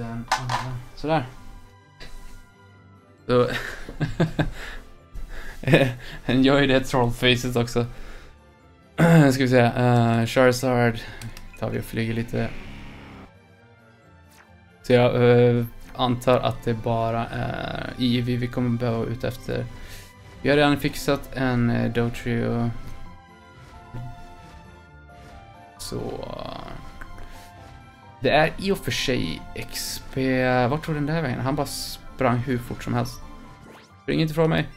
den andra. Sådär. Så... Enjoy det trollfacet också. Ska vi se. Uh, Charizard tar vi och flyger lite. Så jag uh, antar att det bara är Eevee vi kommer behöva ut efter. Vi har redan fixat en uh, Dotrio. Så... Det är i och för sig XP... Vart tog den där vägen? Han bara sprang hur fort som helst. Spring inte ifrån mig.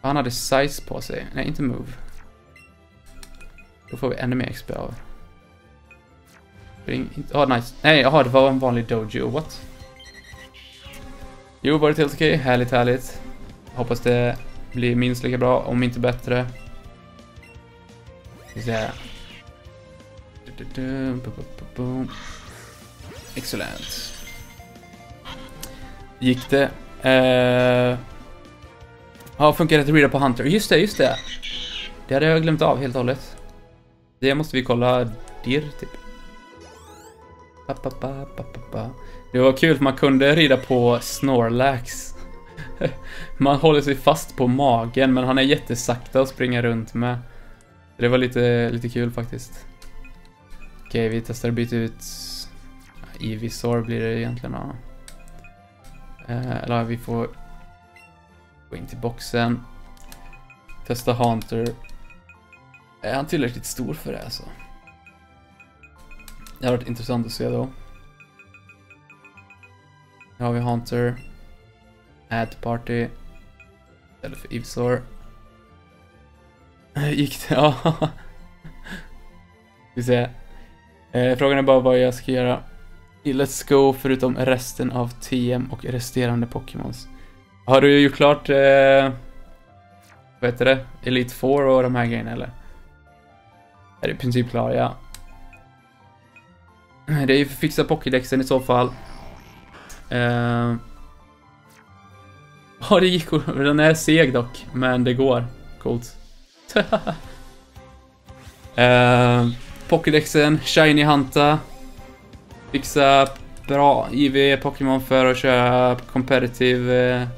Han hade size på sig. Nej, inte move. Då får vi ännu mer XP av. Spring inte... Oh, nice. Nej, jaha, det var en vanlig dojo. What? Jo, var det helt okej? Okay? Härligt, härligt. Hoppas det blir minst lika bra, om inte bättre. Vi. Excellent. Gick det. Uh, ja, funkar det att rida på Hunter? Just det, just det. Det hade jag glömt av helt och hållet. Det måste vi kolla dir, typ. Det var kul för man kunde rida på Snorlax. Man håller sig fast på magen men han är jättesakta att springa runt med. Det var lite, lite kul faktiskt. Okej, vi testar att byta ut Ivisor blir det egentligen. Ja. Eh, eller vi får gå in till boxen. Testa Hunter. Är han tillräckligt stor för det alltså? Det har varit intressant att se då. Nu har vi Hunter. Add party. Istället för Ivsor. Gick det? Ja. Vi ser. Eh, frågan är bara vad jag ska göra i Let's Go förutom resten av TM och resterande Pokémons. Har du gjort klart, eh, vad heter det, Elite 4 och de här grejerna eller? Är i princip klar, ja. Det är ju för fixa Pokédexen i så fall. Eh, ja, det gick. Den är seg dock, men det går. Coolt. eh, Pokédexen, Shiny Hanta. Fixa bra IV Pokémon för att köra competitive eh,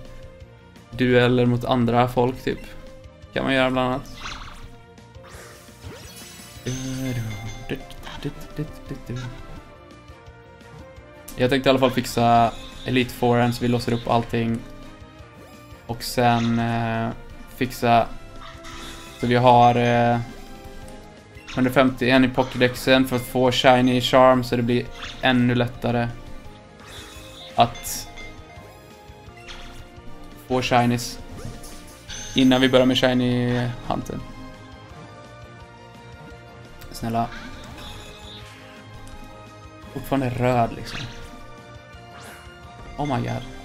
dueller mot andra folk typ. Kan man göra bland annat. Jag tänkte i alla fall fixa Elite Foren så vi låser upp allting. Och sen eh, fixa så vi har eh, 151 i Pokédexen för att få Shiny Charm så det blir ännu lättare att få Shinies innan vi börjar med Shiny Hunter. Snälla. Fortfarande röd liksom. Oh my god.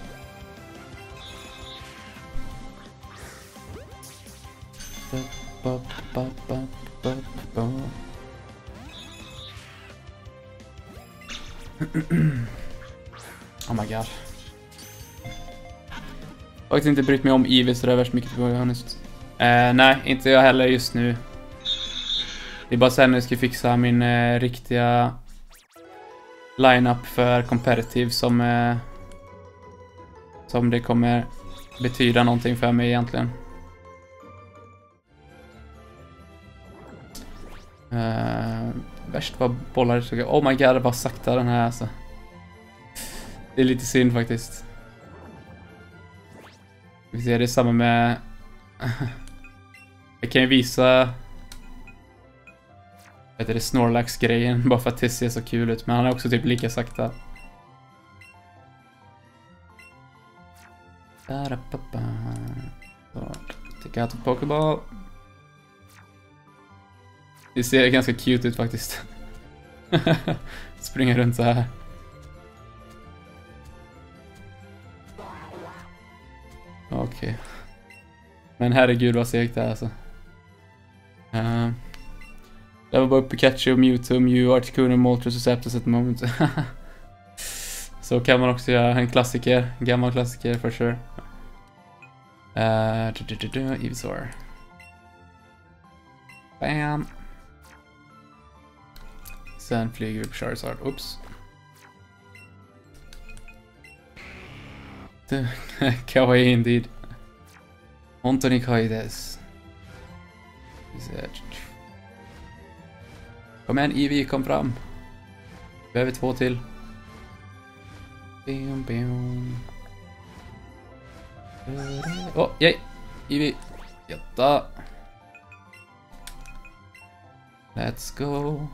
Faktiskt inte brytt mig om Eevee sådär det är värst mycket på honest. Eh, nej, inte jag heller just nu. Det är bara sen när jag ska fixa min eh, riktiga lineup för competitive som eh, som det kommer betyda någonting för mig egentligen. Uh, värst vad bollar det tog Oh my god, vad sakta den här alltså. Det är lite synd faktiskt. Vi ser det samma med... Jag kan ju visa... Vad heter det Snorlax-grejen bara för att det ser så kul ut. Men han är också typ lika sakta. Så, take out a Pokéball. Det ser ganska cute ut faktiskt. Springer runt så här. Okej. Okay. Men herregud vad segt det är alltså. Ehm. Uh, det var bara Pikachu, Mewtwo, Mew, Articuno, Moltres och Zapdos at the moment. så kan man också göra en klassiker, en gammal klassiker for sure. Uh, du, du, du, Evisor. Bam! Sen flyger vi på Charizard. Oops. Det- Kawaii indeed. Anthony Kaides. Vi ser. Kom igen Ivy, kom fram. Vi Behöver två till. Bim, bim. Åh, oh, yay! Ivy. Jätta. Let's go.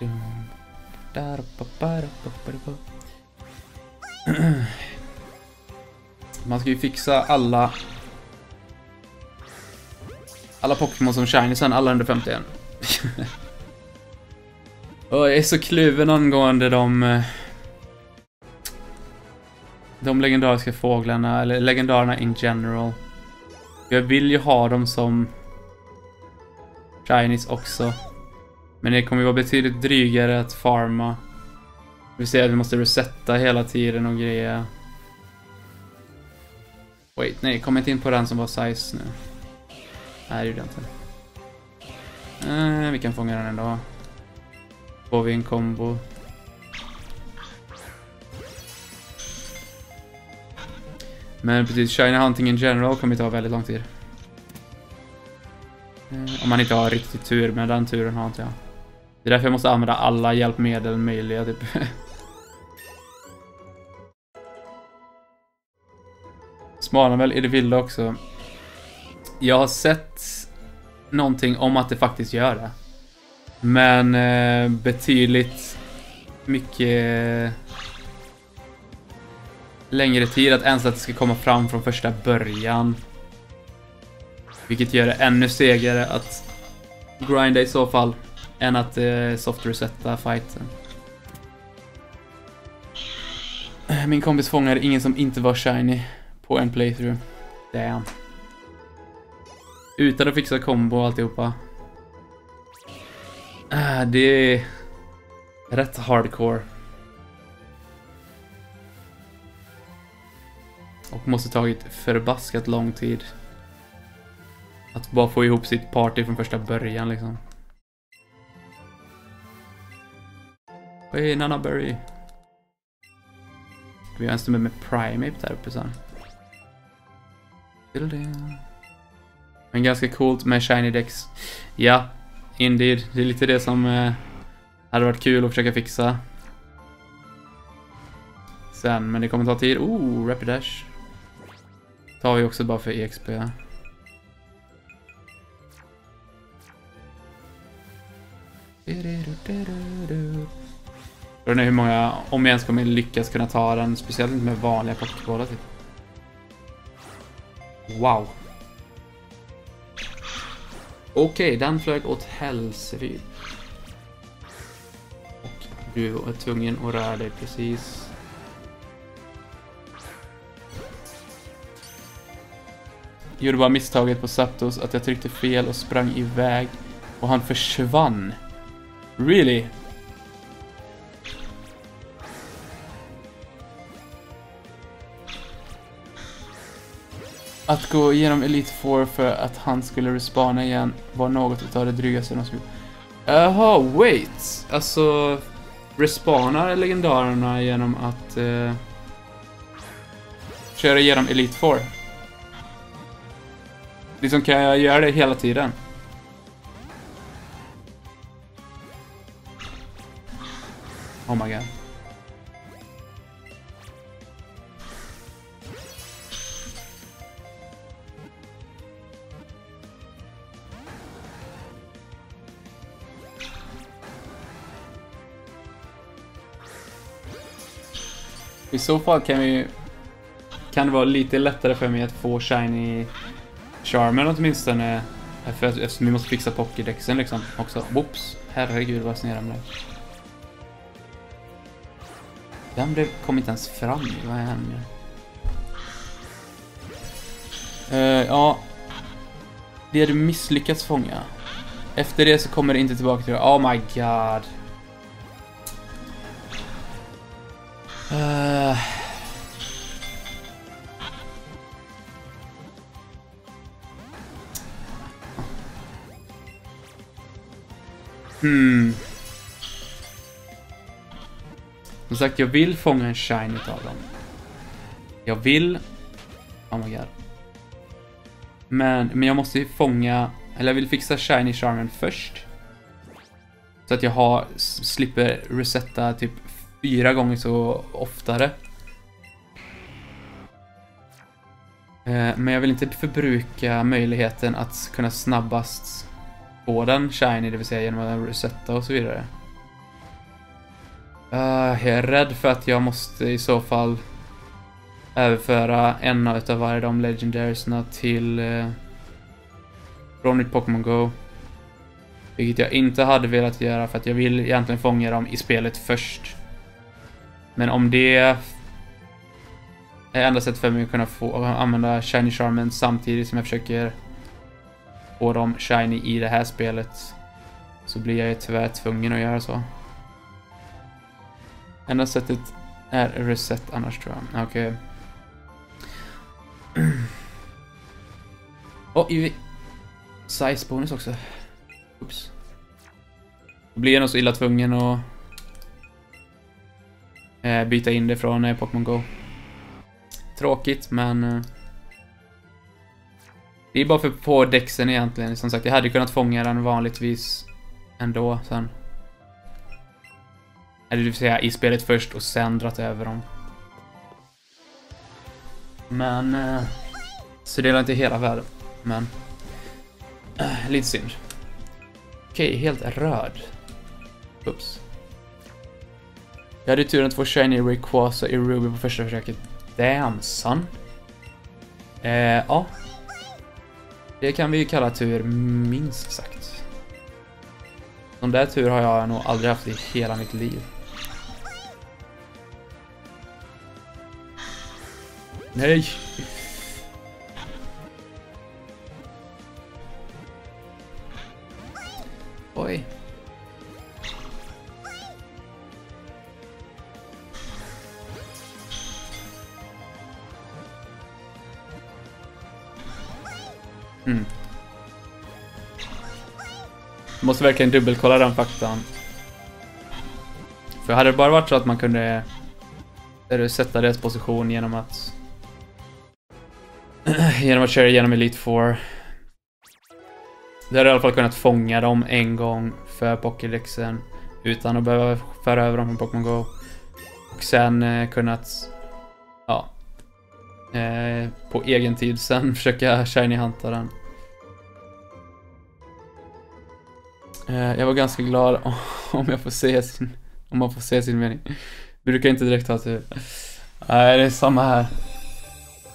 Dum. Där, ba, ba, da, ba, ba, ba. Man ska ju fixa alla... Alla Pokémon som shiny sen, alla under 51. Och jag är så kluven angående de... Eh, de legendariska fåglarna, eller legendarerna in general. Jag vill ju ha dem som shinies också. Men det kommer ju vara betydligt drygare att farma. Vi ser att vi måste resetta hela tiden och grejer. Wait, nej, kom inte in på den som var size nu. Nej, det gjorde jag inte. Eh, vi kan fånga den ändå. Får vi en kombo. Men precis, Shiny Hunting in general kommer ta väldigt lång tid. Eh, Om man inte har riktigt tur, men den turen har inte jag. Det är därför jag måste använda alla hjälpmedel möjliga, typ. Smanar väl i det vilda också. Jag har sett någonting om att det faktiskt gör det. Men eh, betydligt mycket längre tid att ens att det ska komma fram från första början. Vilket gör det ännu segare att grinda i så fall än att eh, soft resetta fighten. Min kompis fångade ingen som inte var shiny på en playthrough. Damn. Utan att fixa kombo och alltihopa. Ah, det är rätt hardcore. Och måste tagit förbaskat lång tid. Att bara få ihop sitt party från första början liksom. Hej, Nana Berry. Vi har en snubbe med Primate där uppe sen. Men ganska coolt med Shiny decks. Ja, indeed. Det är lite det som eh, hade varit kul att försöka fixa. Sen, men det kommer ta tid. Oh, Rapidash. Tar vi också bara för EXP. Frågan är hur många, om jag ens kommer lyckas kunna ta den, speciellt inte med vanliga pokébollar typ. Wow. Okej, den flög åt helsefrid. Och du är tvungen att röra dig precis. Gjorde bara misstaget på Zapdos att jag tryckte fel och sprang iväg. Och han försvann. Really? Att gå igenom Elite Four för att han skulle respawna igen var något utav det drygaste de skulle... Jaha, wait! Alltså... Respawnar legendarerna genom att... Eh, köra igenom Elite Four? Liksom, kan jag göra det hela tiden? Oh my god. I så fall kan vi... Kan det vara lite lättare för mig att få shiny Charmen åtminstone. För att, eftersom vi måste fixa Pokédexen liksom också. Whoops. Herregud vad jag den blev. Den blev, kom inte ens fram. Vad händer? Uh, ja. Det du misslyckats fånga. Efter det så kommer det inte tillbaka till Oh my god. Uh. Hmm. Som sagt, jag vill fånga en shiny av dem. Jag vill... Oh my god. Men, men jag måste ju fånga... Eller jag vill fixa Shiny Charmen först. Så att jag har, slipper resetta typ fyra gånger så oftare. Eh, men jag vill inte förbruka möjligheten att kunna snabbast få den shiny, det vill säga genom att resetta och så vidare. Uh, jag är rädd för att jag måste i så fall överföra en av varje de legendariesna till uh, från mitt Pokémon Go. Vilket jag inte hade velat göra för att jag vill egentligen fånga dem i spelet först. Men om det är enda sättet för mig att kunna få använda Shiny Charmen samtidigt som jag försöker få dem Shiny i det här spelet så blir jag ju tyvärr tvungen att göra så. Enda sättet är reset annars tror jag. Okej. Okay. Och oh, size bonus också. Oops. Då blir jag nog så illa tvungen att eh, byta in det från eh, Pokémon Go. Tråkigt, men... Eh, det är bara för på däcksen egentligen. Som sagt, jag hade kunnat fånga den vanligtvis ändå sen. Eller det vill säga i spelet först och sen dratt över dem. Men... Eh, så det är inte hela världen. Men... Eh, lite synd. Okej, helt röd. Oops. Jag hade turen att få Shiny Rayquaza i Ruby på första försöket. Damn son. Eh, ja. Det kan vi ju kalla tur, minst sagt. Sån där tur har jag nog aldrig haft i hela mitt liv. Nej! Oj. Mm. Måste verkligen dubbelkolla den faktan. För hade det bara varit så att man kunde sätta deras position genom att genom att köra igenom Elite 4 det hade i alla fall kunnat fånga dem en gång för Pokédexen utan att behöva föra över dem från Pokémon Go. Och sen eh, kunnat, ja, eh, på egen tid sen försöka shiny hunta den. Eh, jag var ganska glad om jag får se sin, om man får se sin mening. Brukar inte direkt ha tur. Nej, det är samma här.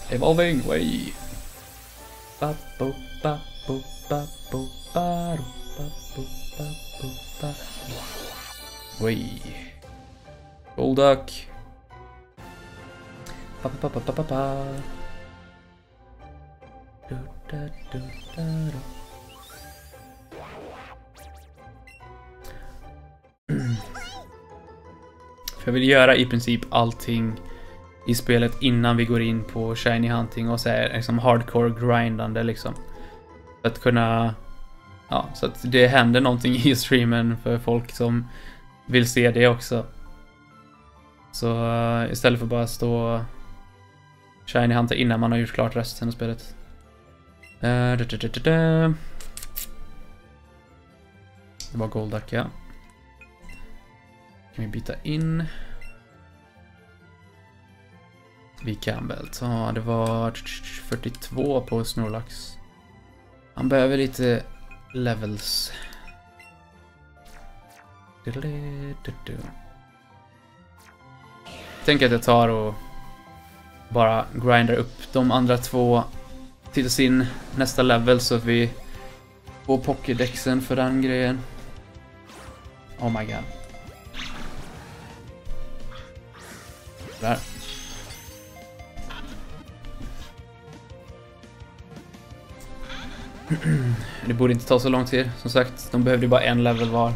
Evolving way. Ba, bo, ba, bo, ba, bo, ba, ro, ba, bo, ba, bo, ba. Way. Golduck. Pa, pa, pa, pa, pa, pa. Du, da, du, da. För jag vill göra i princip allting i spelet innan vi går in på shiny hunting och så här liksom hardcore grindande liksom. För att kunna... Ja, så att det händer någonting i streamen för folk som vill se det också. Så eh, istället för bara stå shiny hunter innan man har gjort klart resten av spelet. Eh, uh, da, da, da, da, Det var Golduck, ja. Kan vi byta in? Vi kan väl ta, det var 42 på Snorlax. Han behöver lite levels. Tänk att jag tar och bara grindar upp de andra två till sin nästa level så att vi får Pokédexen för den grejen. Oh my god. Där. Det borde inte ta så lång tid, som sagt. De behövde bara en level var.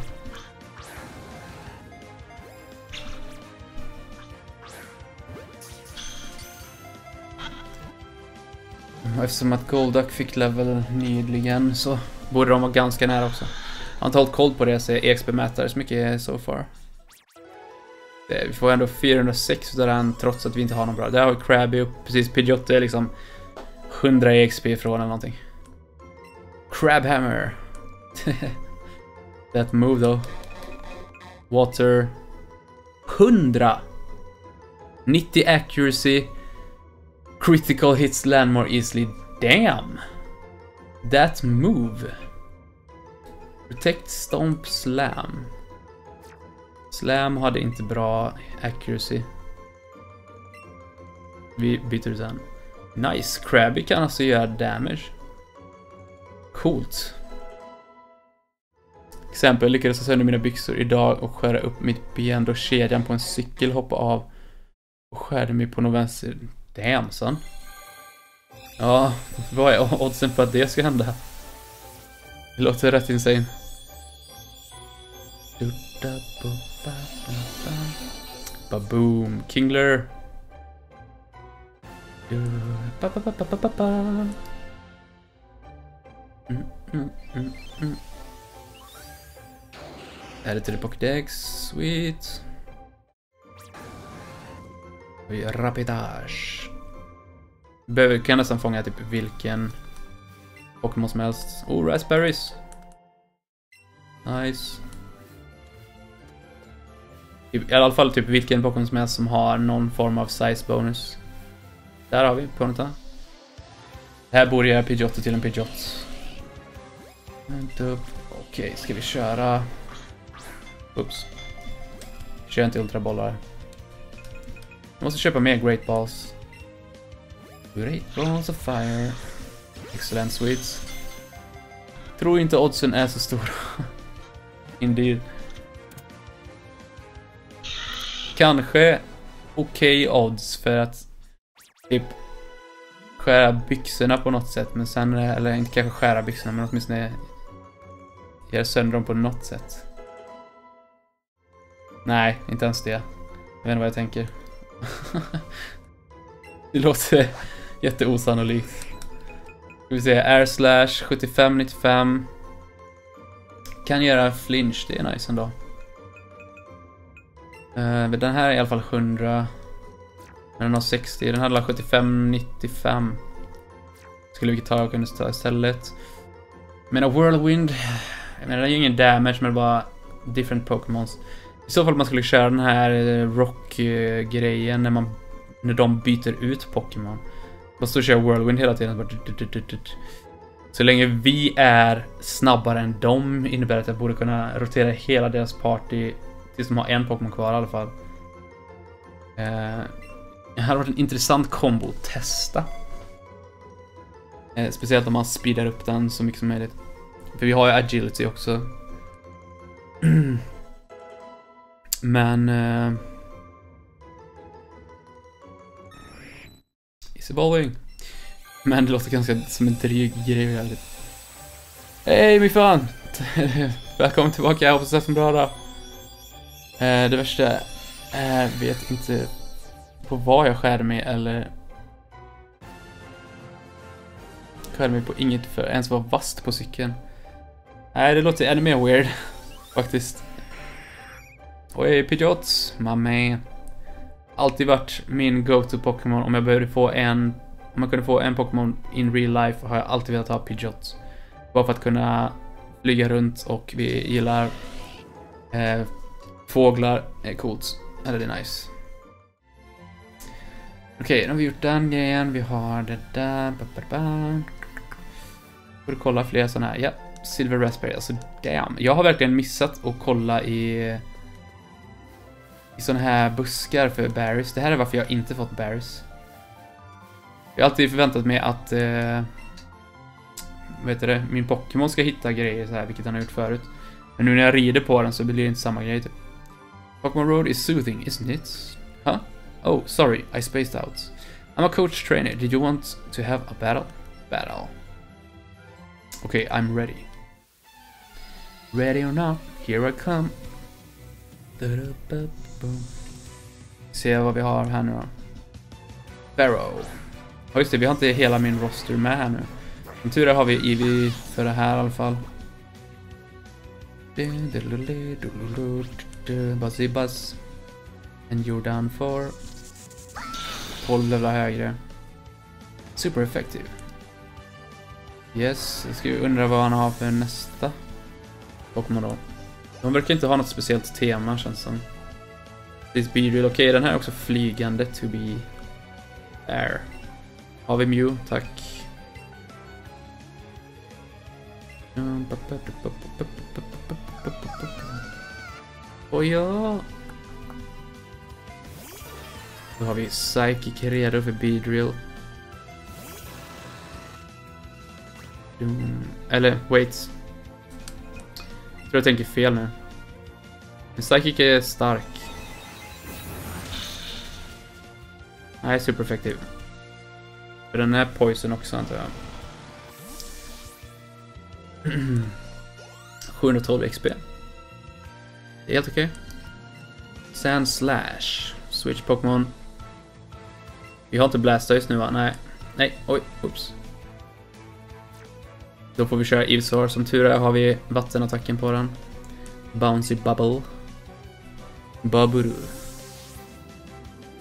Eftersom att Golduck fick level nyligen så borde de vara ganska nära också. Jag har inte hållit koll på det så EXP-mätare så mycket so far. Eh, vi får ändå 406 utav den trots att vi inte har någon bra. Där har vi Krabby och precis. Pidgeotto är liksom 100 EXP ifrån eller någonting. Crabhammer. That move though. Water. 100! 90 accuracy. Critical hits land more easily. Damn! That move. Protect Stomp Slam. Slam hade inte bra accuracy. Vi byter sen. Nice. Krabby kan alltså göra damage. Coolt. Exempel lyckades jag sönder mina byxor idag och skära upp mitt ben då kedjan på en cykel hoppade av och skärde mig på någon vänster. Damn son. Ja, vad är oddsen på att det ska hända? Det låter rätt insane. Baboom. Kingler. Mm, mm, mm, mm. Add it to the Pokédex. Sweet. Vi rapidage. Behöver, kan nästan fånga typ vilken Pokémon som helst. Oh, raspberries. Nice. I alla fall typ vilken Pokémon som helst som har någon form av size bonus. Där har vi Ponyta. Här borde jag Pidgeotto till en Pidgeot. Okej, okay, ska vi köra... Oops. Kör inte ultrabollar. Jag måste köpa mer Great Balls. Great Balls of Fire. Excellent Sweets. Tror inte oddsen är så stora. Indeed. Kanske okej okay odds för att typ skära byxorna på något sätt. Men sen, eller inte kanske skära byxorna men åtminstone göra sönder dem på något sätt. Nej, inte ens det. Jag vet inte vad jag tänker. det låter jätteosannolikt. Ska vi se, air slash 75-95. Kan göra flinch, det är nice ändå. Uh, den här är i alla fall 100. Men den har 60. Den hade 75-95. Skulle vi ta och kunna ta istället. Men a whirlwind. Jag menar, den är ingen damage men bara different Pokémons. I så fall man skulle köra den här eh, rock-grejen när man... När de byter ut Pokémon. Man står och kör whirlwind hela tiden. Så länge vi är snabbare än dem innebär det att jag borde kunna rotera hela deras party tills de har en Pokémon kvar i alla fall. Eh, det det hade varit en intressant kombo att testa. Eh, speciellt om man speedar upp den så mycket som möjligt. För vi har ju agility också. Men... Uh, it's evolving. Men det låter ganska som en dryg grej. Hej min fan! Välkommen tillbaka, jag hoppas du har haft en bra dag. Uh, det värsta är, uh, vet inte på vad jag skär mig eller skär mig på inget för ens vara vast på cykeln. Nej, det låter ännu mer weird faktiskt och Pidgeots, my. Alltid varit min go-to Pokémon om jag behövde få en... Om man kunde få en Pokémon in real life har jag alltid velat ha Pidgeot. Bara för att kunna flyga runt och vi gillar eh, fåglar. är coolt. Eller det är nice. Okej, okay, nu har vi gjort den grejen. Vi har det där. Ba, ba, ba. Får kolla fler sådana här. Ja, Silver Raspberry. Alltså damn. Jag har verkligen missat att kolla i i såna här buskar för berries. Det här är varför jag inte fått berries. Jag har alltid förväntat mig att eh, vet du det, min Pokémon ska hitta grejer så här, vilket han har gjort förut. Men nu när jag rider på den så blir det inte samma grej typ. Pokémon Road is soothing, isn't it? Huh? Oh, sorry, I spaced out. I'm a coach trainer. Did you want to have a battle? Battle. Okay, I'm ready. Ready or not, here I come. Se vad vi har här nu då. Barrow. Ja just det, vi har inte hela min roster med här nu. Som tur är har vi Eevee för det här i alla fall. Buzzy buzz. And you're done for. 12 levlar högre. Super effective. Yes, jag ska ju undra vad han har för nästa Pokémon då. De verkar inte ha något speciellt tema känns som. This real. okej okay, den här är också flygande to be air. Har vi Mew, tack. Och ja... Då har vi Psychic redo för Beedrill. Eller, wait. Jag tror jag tänker fel nu. Psychic är stark. Nej, super effektiv. För den är poison också antar jag. 712 XP. Det är helt okej. Okay. Sand Slash. Switch Pokémon. Vi har inte Blastoise nu va? Nej. Nej, oj, oops. Då får vi köra Ivsar. Som tur är har vi vattenattacken på den. Bouncy Bubble. Baburu.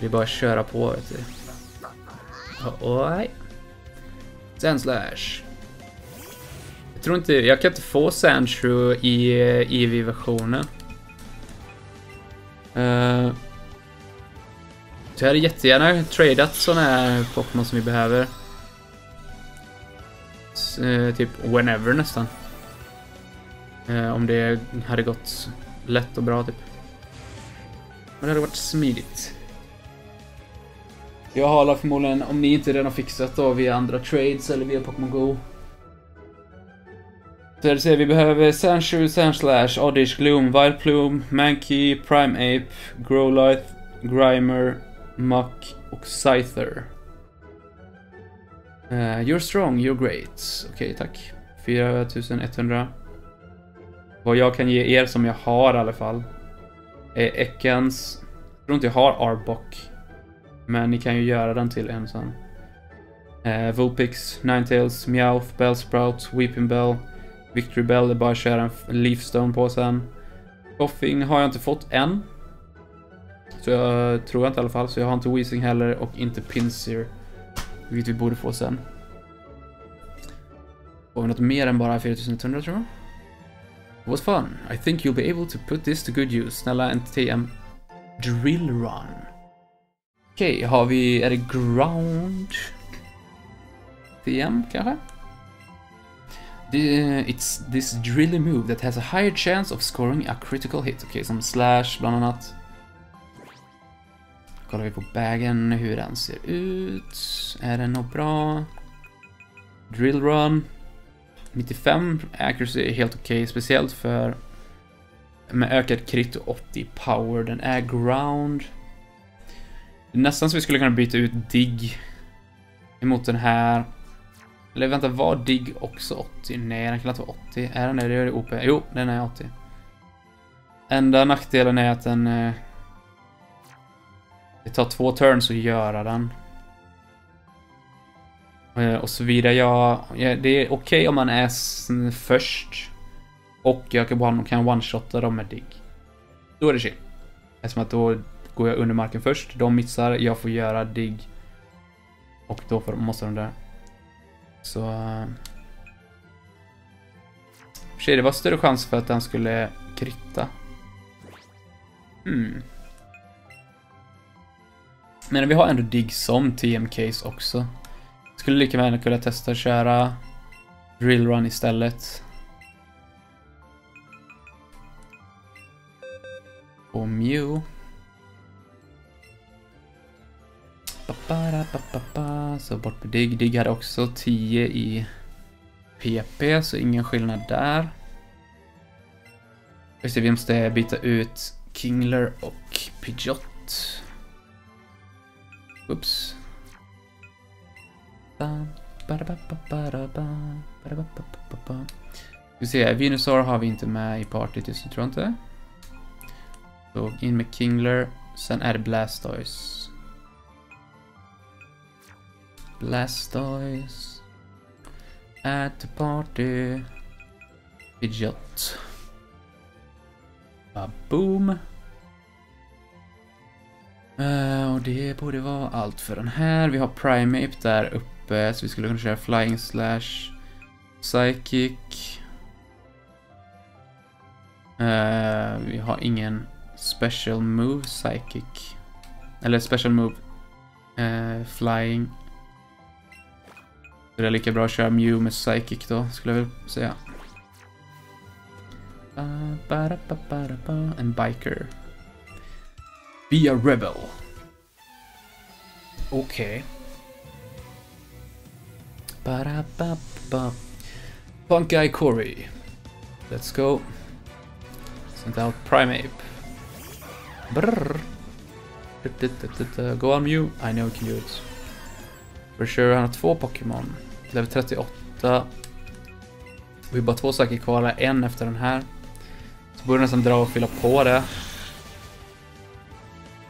Det är bara att köra på vet du. Oj. Sand Slash. Jag tror inte, jag kan inte få Sandshrew i EV-versionen. Uh, eh. jag hade jättegärna tradat sådana här Pokémon som vi behöver. Uh, typ whenever nästan. Uh, om det hade gått lätt och bra typ. Men det hade varit smidigt. Jag har förmodligen, om ni inte redan fixat då, via andra trades eller via Pokémon Go. Så det ser vi behöver Sandshrew, Sandslash, Oddish, Gloom, Vileplume, Mankey, Prime Ape, Growlithe, Grimer, Muck och Scyther. Uh, you're strong, you're great. Okej, okay, tack. 4100. Vad jag kan ge er som jag har i alla fall är Ekans. Jag tror inte jag har Arbok. Men ni kan ju göra den till en sen. Uh, eh, Vulpix, Ninetales, Meowth, Bellsprout, Weeping Bell, Victory Bell det är bara att köra en Leafstone på sen. Koffing har jag inte fått än. Så jag tror jag inte i alla fall. Så jag har inte Weezing heller och inte Pinsir. Vilket vi borde få sen. Får vi något mer än bara 4100 tror jag? It was fun. I think you'll be able to put this to good use. Snälla NTM Drill Run. Okej, okay, har vi... Är det Ground? TM kanske? it's this drilly move that has a higher chance of scoring a critical hit. Okej, okay, som slash bland annat. Kollar vi på bagen hur den ser ut. Är den nog bra? Drill run. 95 accuracy är helt okej, okay, speciellt för med ökad crit och 80 power. Den är ground. Nästan så vi skulle kunna byta ut dig emot den här. Eller vänta, var Dig också 80? Nej, den kan inte vara 80. Är den det? Det är OP. Jo, den är 80. Enda nackdelen är att den... Eh, det tar två turns att göra den. Eh, och så vidare. Ja, det är okej okay om man är först. Och jag kan, bara, kan one-shotta dem med Dig. Då är det chill. Eftersom att då går jag under marken först. De missar, jag får göra Dig. Och då får, måste de där. Så... Eh. För sig, det var större chans för att den skulle kritta. Hmm. Men vi har ändå Dig som TM-case också. Skulle lika väl kunna testa att köra Drill Run istället. Och Mew. Så bort med DIGG. DIGG hade också 10 i PP, så ingen skillnad där. Just det, vi måste byta ut Kingler och Pidgeot. Oops. Vi ser, Venusaur har vi inte med i partyt just nu, tror jag inte. Så in med Kingler, sen är det Blastoise. Blastoise at the party. Pidgeot. boom. Uh, och det borde vara allt för den här. Vi har Primeape där uppe, så vi skulle kunna köra Flying Slash, Psychic. Uh, vi har ingen Special Move Psychic. Eller Special Move uh, Flying. Det är lika bra att köra Mew med Psychic då, skulle jag väl säga. En biker. Be a rebel. Okej. Okay. Punk Guy Corey. Let's go. Send out Primeape. Brrr. Go on Mew. I know you can do it. For sure, han har två Pokémon. Level 38. Vi har bara två saker kvar, en efter den här. Så borde nästan dra och fylla på det.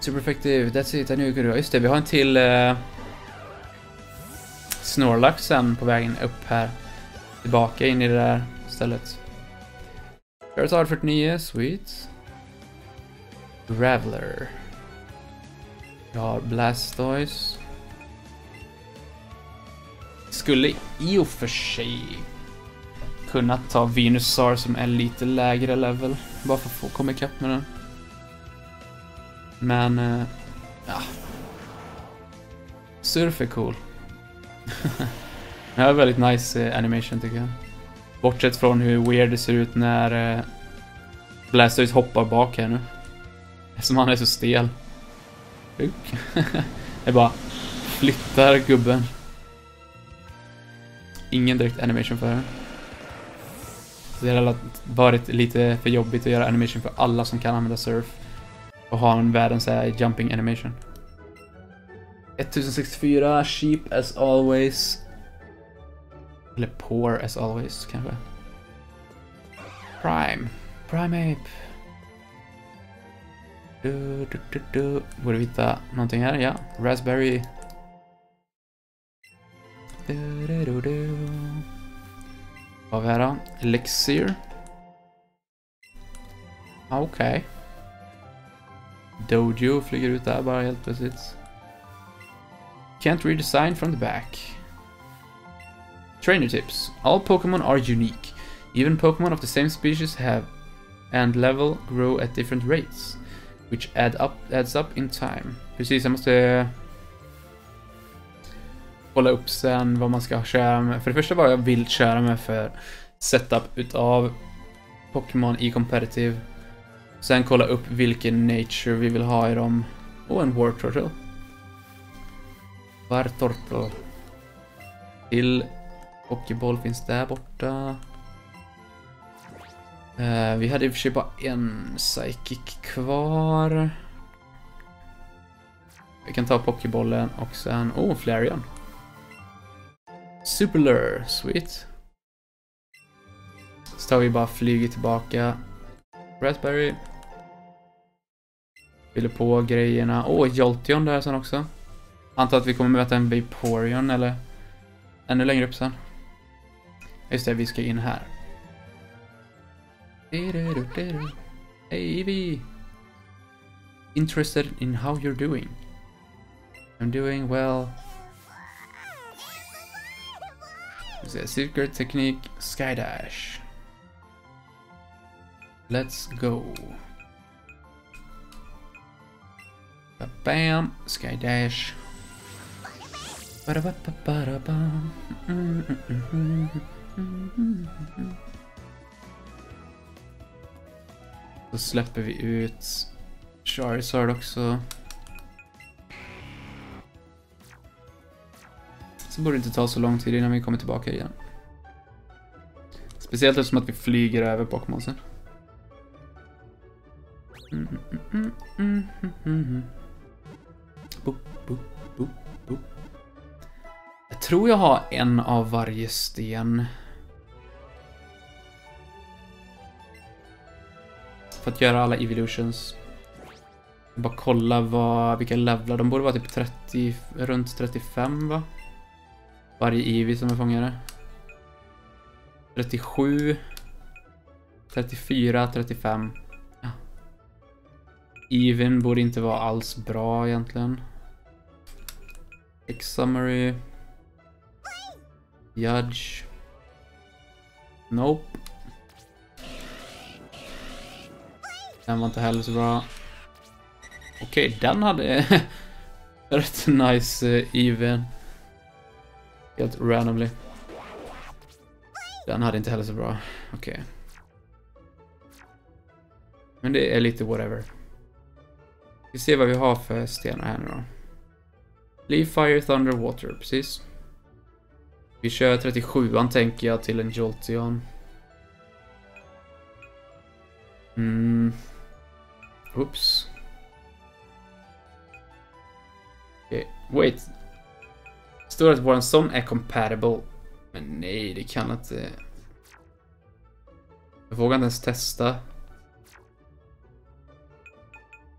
Super effective, that's it, I knew you could do Just det, vi har en till Eh, Snorlax sen på vägen upp här. Tillbaka in i det där stället. Charizard 49, sweet. Graveler. Vi har Blastoise. Skulle i och för sig kunna ta Venusar som är lite lägre level. Bara för att få komma ikapp med den. Men, uh, ja. Surf är cool. det här är väldigt nice eh, animation tycker jag. Bortsett från hur weird det ser ut när uh, Blastoise hoppar bak här nu. Eftersom han är så stel. det bara flyttar gubben. Ingen direkt animation för det. Det har varit lite för jobbigt att göra animation för alla som kan använda surf. Och ha en världens jumping animation. 1064, cheap as always. Eller poor as always kanske. Prime. Primeape. Du, du, du, du. Borde vi hitta någonting här? Ja. Raspberry. Vad har vi här då? Elixir. Ah, okej. Okay. Dojo flyger ut där bara helt plötsligt. Can't read the sign from the back. Trainer tips. All Pokemon are unique. Even Pokemon of the same species have and level grow at different rates. Which add up, adds up in time. Precis, jag måste kolla upp sen vad man ska köra med. För det första vad jag vill köra med för setup utav Pokémon i competitive. Sen kolla upp vilken nature vi vill ha i dem. Och en War Turtle. War Turtle. Till Pokéboll finns där borta. Uh, vi hade i och för sig bara en Psychic kvar. Vi kan ta Pokébollen och sen... Oh, Flareon. Superlure, sweet. Så tar vi bara flyger tillbaka. Raspberry. Fyller på grejerna. Åh, oh, Jolteon där sen också. Antar att vi kommer möta en Vaporeon eller ännu längre upp sen. Just det, vi ska in här. Hej Evie! Interested in how you're doing? I'm doing well. Secret technique, Skydash. Let's go. Bam, Skydash. Då släpper vi ut Charizard också. Så borde det inte ta så lång tid innan vi kommer tillbaka igen. Speciellt eftersom att vi flyger över Pokémonsen. Mm, mm, mm, jag tror jag har en av varje sten. För att göra alla evolutions. Bara kolla vad, vilka levlar. De borde vara typ 30, runt 35 va? Varje Eevee som är fångare. 37. 34, 35. Ja. Even borde inte vara alls bra egentligen. X-summary. Judge. Nope. Den var inte heller så bra. Okej, okay, den hade rätt nice eh, uh, even. Helt randomly. Den hade inte heller så bra. Okej. Okay. Men det är lite whatever. Vi ser vad vi har för stenar här nu då. Leaf, Fire, Thunder, Water. Precis. Vi kör 37an tänker jag till en Jolteon. Mm. Oops. Okay. Wait. Står att våran son är compatible. Men nej, det kan inte... Jag vågar inte ens testa. Okej,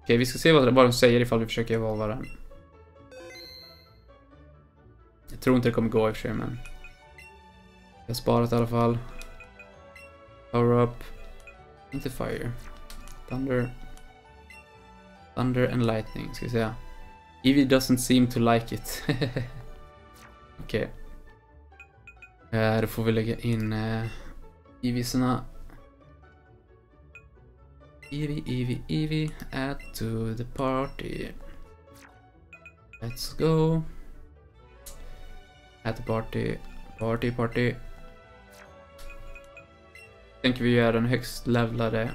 okay, vi ska se vad, vad de säger ifall vi försöker evolva den. Jag tror inte det kommer gå i och för sig, men... Jag har sparat i alla fall. Power up. Inte fire. Thunder. Thunder and lightning, ska vi säga. Eevee doesn't seem to like it. Okej. Okay. Då får vi lägga in eh, uh, Eeveesarna. Eevee, Eevee, Eevee, add to the party. Let's go. Add the party, party, party. Tänker vi göra den högst levlade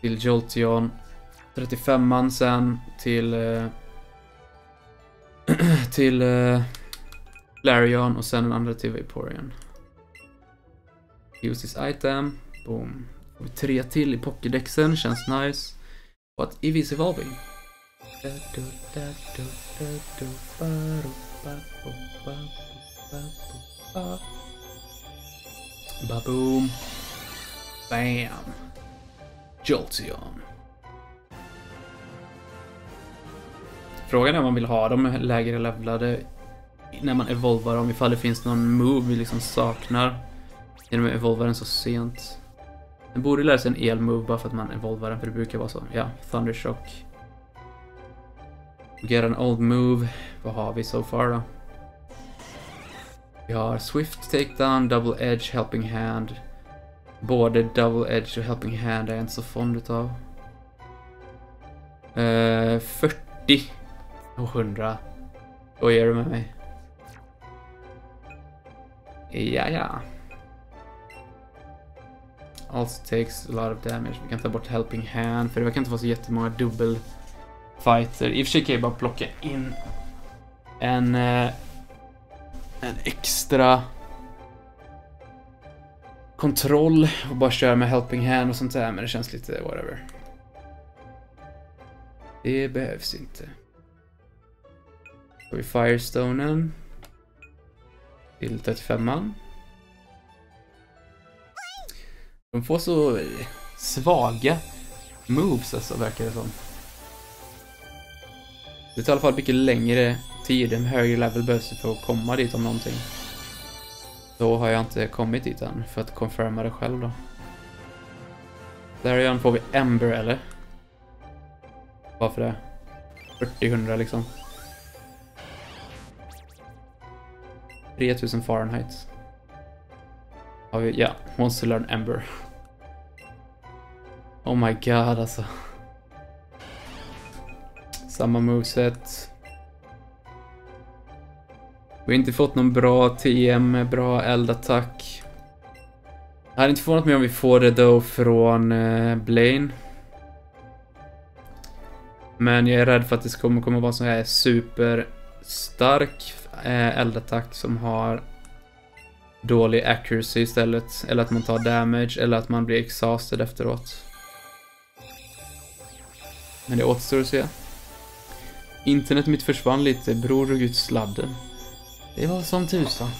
till Jolteon. 35an sen till eh, till uh, Larion och sen den andra till Vaporeon. Use this item. Boom. Får vi tre till i Pokédexen, känns nice. What Eevee's evolving? Baboom. Bam. Jolteon. Frågan är om man vill ha dem lägre levlade när man evolvar dem, ifall det finns någon move vi liksom saknar genom att evolva den så sent. Den borde lära sig en el-move bara för att man evolvar den, för det brukar vara så. Ja, Thundershock. Get an old move. Vad har vi so far då? Vi har Swift Takedown, Double Edge, Helping Hand. Både Double Edge och Helping Hand är jag inte så fond utav. Eh, uh, 40 och 100. Vad gör du med mig? Ja, ja. Also takes a lot of damage. Vi kan ta bort Helping Hand, för det verkar inte vara så jättemånga dubbelfighter. I och för sig kan jag bara plocka in en, eh, en extra kontroll och bara köra med Helping Hand och sånt där, men det känns lite whatever. Det behövs inte. Då har vi Firestonen. Till 35an. De får så eh, svaga moves alltså, verkar det som. Det tar i alla fall mycket längre tid, en högre level behövs för att komma dit om någonting. Då har jag inte kommit dit än, för att confirma det själv då. Där igen får vi Ember, eller? Varför det? 40-100 liksom. 3000 Fahrenheit. Har vi, ja, Wants to learn Ember. Oh my god alltså. Samma moveset. Vi har inte fått någon bra TM, bra eldattack. Jag hade inte förvånat mig om vi får det då från eh, Blaine. Men jag är rädd för att det kommer komma vara så här superstark eh, eldattack som har dålig accuracy istället. Eller att man tar damage eller att man blir exhausted efteråt. Men det återstår att se. Internet mitt försvann lite, bror drog ut sladden. Det var som tusan.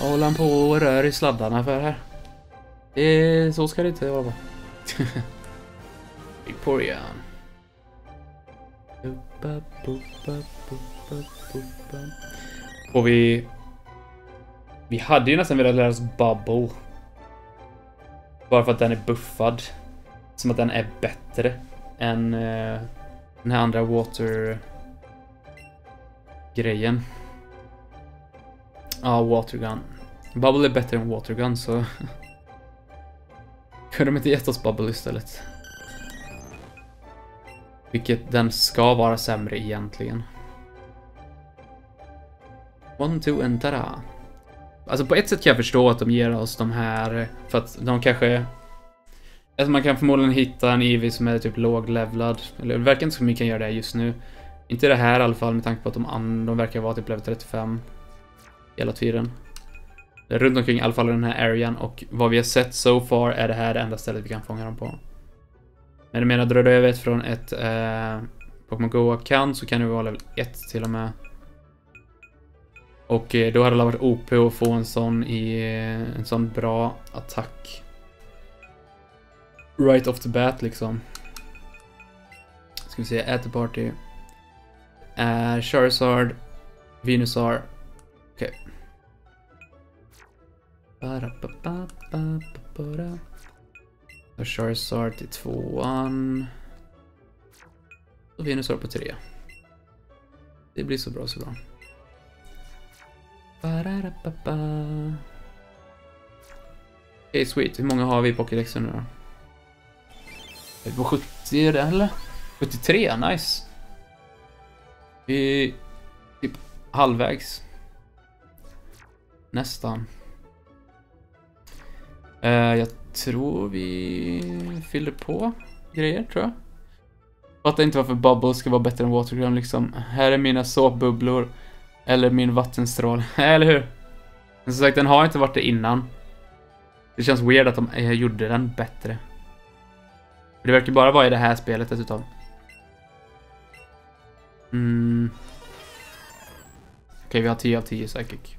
Vad håller han på och rör i sladdarna för här? Det, så ska det inte vara. Victorian. Och vi... Vi hade ju nästan velat lära oss Bubble. Bara för att den är buffad. Som att den är bättre. än uh, den här andra water grejen. Ja, watergun. Bubble är bättre än watergun så kunde de inte gett oss bubble istället. Vilket den ska vara sämre egentligen. One, two and tada. Alltså på ett sätt kan jag förstå att de ger oss de här för att de kanske... Alltså man kan förmodligen hitta en Eevee som är typ låglevlad. Eller det verkar inte som vi kan göra det just nu. Inte det här i alla fall med tanke på att de, de verkar vara typ level 35. Hela tiden. Runt omkring i alla fall i den här arean och vad vi har sett so far är det här det enda stället vi kan fånga dem på. Men du menar drar du över ett från ett eh, Pokémon Go-account så kan du vara level 1 till och med. Och eh, då hade det varit OP att få en sån i eh, en sån bra attack. Right off the bat liksom. Ska vi se, at the party. Uh, Charizard, Venusaur. Okej. Okay. Och Charizard till tvåan. Och Venusaur på tre. Det blir så bra, så bra. Okej, okay, sweet. Hur många har vi i Pokédexen nu då? Är vi på 70 eller? 73, nice. Vi är typ halvvägs. Nästan. Uh, jag tror vi fyller på grejer, tror jag. Fattar inte varför Bubbles ska vara bättre än Watergram liksom. Här är mina såpbubblor. Eller min vattenstrål. Eller hur? Men som sagt, den har inte varit det innan. Det känns weird att de eh, gjorde den bättre. det verkar bara vara i det här spelet dessutom. Mm. Okej, okay, vi har 10 av 10 psychic.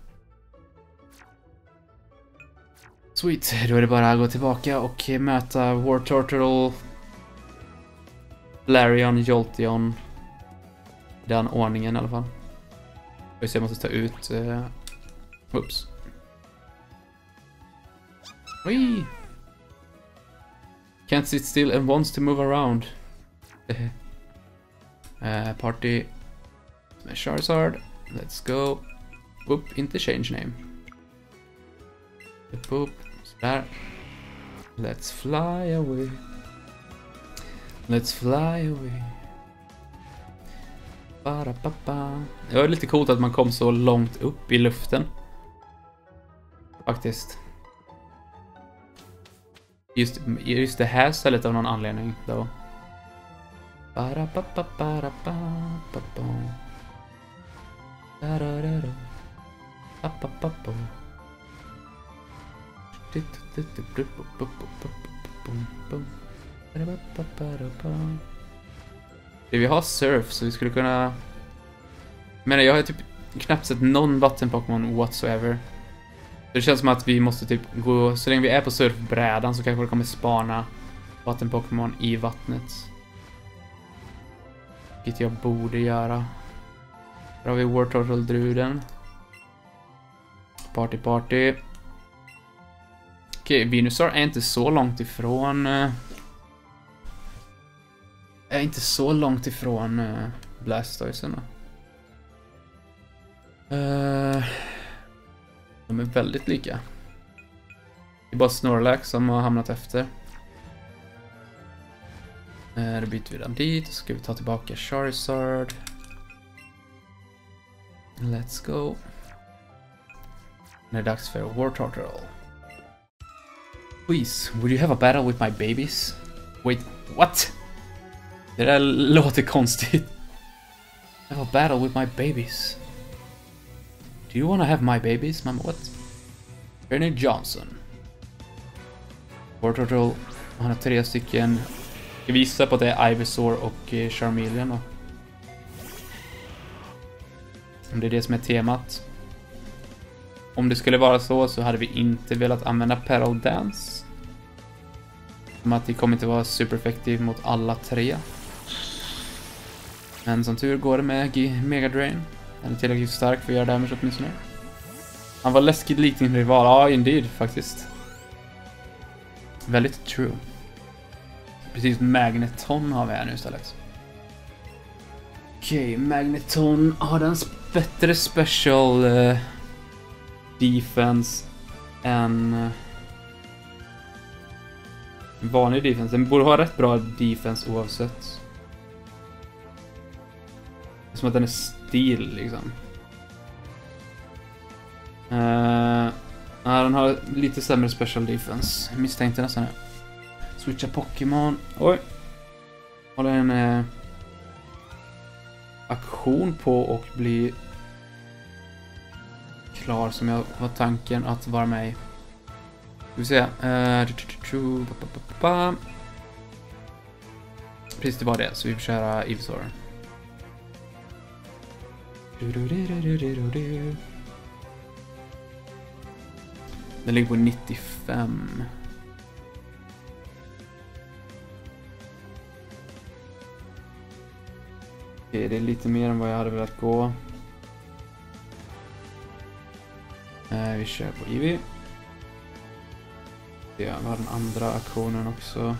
Sweet, då är det bara att gå tillbaka och möta War Turtle, Larion, Jolteon. Den ordningen i alla fall. Och så jag måste ta ut... Uh, oops. Oj! Can't sit still and wants to move around. uh, party. Charizard. Let's go. Whoop, inte change name. Boop. Sådär. Let's fly away. Let's fly away. Det var lite coolt att man kom så långt upp i luften. Faktiskt. Just, just det här stället av någon anledning då. Vi har surf, så vi skulle kunna... Men jag har typ knappt sett någon vatten-Pokémon whatsoever. Det känns som att vi måste typ gå... Så länge vi är på surfbrädan så kanske det kommer spana vatten-Pokémon i vattnet. Vilket jag borde göra. Här har vi War Turtle-druden. Party Party. Okej, Venusaur är inte så långt ifrån... Eh, är inte så långt ifrån eh, uh, Blastoisen. Uh, eh, de är väldigt lika. Det är bara Snorlax som har hamnat efter. Uh, då byter vi den dit, så ska vi ta tillbaka Charizard. Let's go. Nu är det dags för War Turtle. Please, would you have a battle with my babies? Wait, what? Det där låter konstigt. Have a battle with my babies. Do you wanna have my babies? Mamma, what? Ernie Johnson. War Han har tre stycken. Jag visar på att det är Ivysaur och eh, Charmeleon då. Om det är det som är temat. Om det skulle vara så så hade vi inte velat använda Pearl Dance. Som att det kommer inte vara supereffektiv mot alla tre. Men som tur går det med Mega Drain. Den är tillräckligt stark för att göra damage åtminstone. Han var läskigt lik din rival. Ja, indeed faktiskt. Väldigt true. Precis, Magneton har vi här nu istället. Okej, okay, Magneton har den bättre special uh, defense än uh, vanlig defense. Den borde ha rätt bra defense oavsett. Det är som att den är stil liksom. Uh, ja, den har lite sämre special defense. Jag misstänkte nästan det. Switcha Pokémon. Oj. Håller en eh, aktion på och bli klar som jag var tanken att vara med i. Ska vi se. Uh, Precis, det var det. Så vi får köra Evisor. Den ligger på 95. Okej, det är lite mer än vad jag hade velat gå. Eh, vi kör på Eevee. Ja, vi har den andra aktionen också.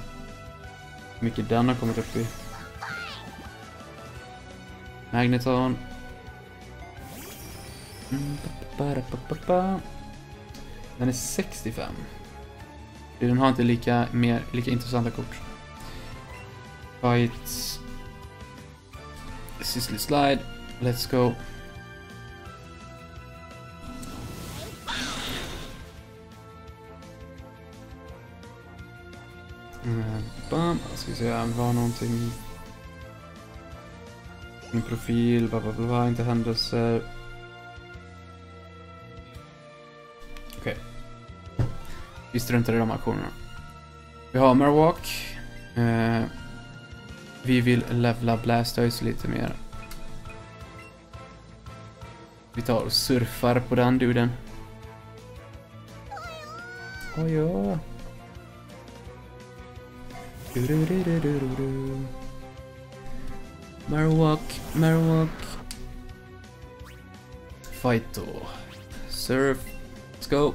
Hur mycket den har kommit upp i. Magneton. Mm. Den är 65. Den har inte lika, mer, lika intressanta kort. Fights. Sisley Slide. Let's go. Mm, bam. Ska vi se, var någonting... Min profil, bla bla bla, inte händelser. Vi struntar i de aktionerna. Vi har Marwalk. Eh, vi vill levla Blastoise lite mer. Vi tar och surfar på den duden. Oh, ja. Marowak, Marowak. Fight då. Surf. Let's go.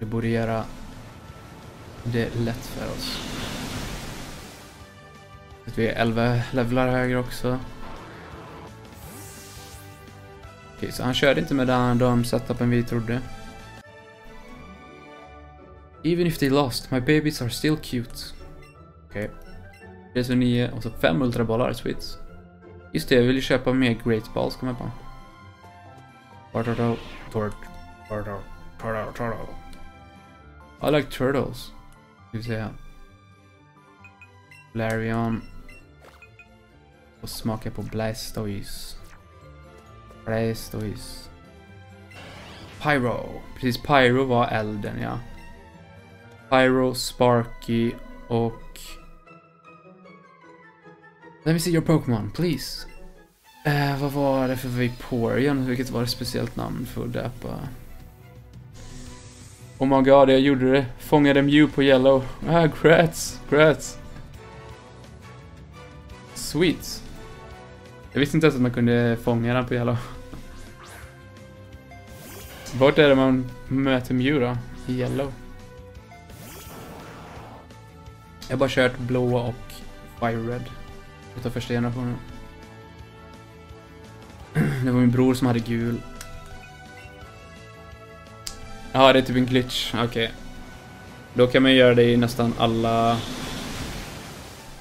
Det borde göra det lätt för oss. Vi är 11 levlar högre också. Okej, så han körde inte med den, de setupen vi trodde. Even if they lost, my babies are still cute. Okej. Okay. Det är så 9 och så 5 ultrabollar, sweet. Just det, jag vill ju köpa mer great balls, kom jag på. Turtle, turtle, turtle, turtle. I like turtles. Ska vi se. Blarion. Och smaka på Blastoise. Blastoise. Pyro. Precis, Pyro var elden, ja. Pyro, Sparky och... Let me see your Pokémon, please. Uh, vad var det för Vaporeon? Vilket var det speciellt namn för att döpa? Oh my god, jag gjorde det. Fångade Mew på Yellow. Ah, grats, grats. Sweet. Jag visste inte ens att man kunde fånga den på Yellow. Vart är det man möter Mew då? I Yellow? Jag har bara kört blåa och Fire Red. Utav första generationen. Det var min bror som hade gul. Ja, det är typ en glitch. Okej. Okay. Då kan man göra det i nästan alla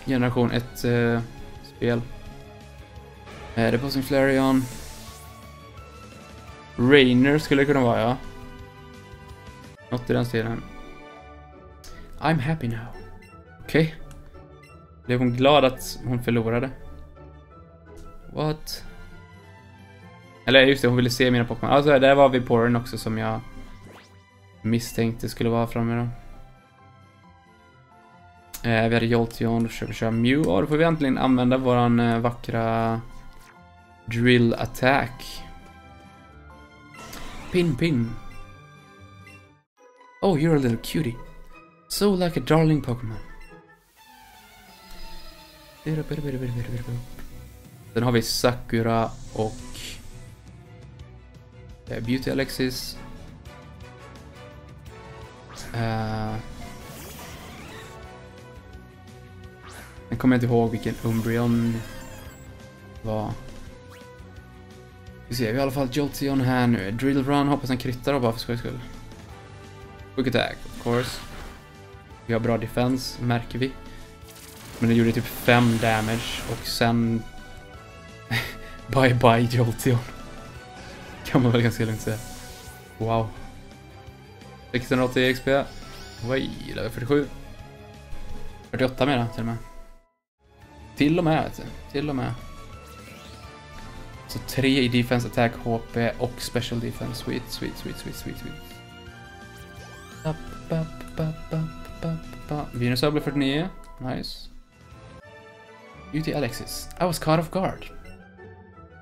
generation 1-spel. Eh, eh är det på sin Flareon? Rainer skulle det kunna vara, ja. Något i den stilen. I'm happy now. Okej. Okay. Blev hon glad att hon förlorade? What? Eller just det, hon ville se mina Pokémon. Alltså, där var vi på den också som jag misstänkte skulle vara framme då. Eh, vi hade Jolteon, då försöker köra Mew. Och då får vi äntligen använda våran eh, vackra Drill Attack. Pin, pin. Oh, you're a little cutie. So like a darling Pokémon. Sen har vi Sakura och eh, Beauty Alexis. Uh, Nu kommer jag inte ihåg vilken Umbreon var. Vi ser, vi har i alla fall Jolteon här nu. Drill Run, hoppas han kryttar då bara för skojs skull. Quick Attack, of course. Vi har bra defense, märker vi. Men det gjorde typ 5 damage och sen... bye bye Jolteon. Kan man väl ganska lugnt säga. Wow. 680 XP. Oj, level 47. 48 menar till och med. Till och med. Till och med. Så tre i defense, attack, HP och special defense. Sweet, sweet, sweet, sweet, sweet, sweet. Ba, ba, ba, ba, ba, ba. Venus blev 49. Nice. UT Alexis. I was caught off guard.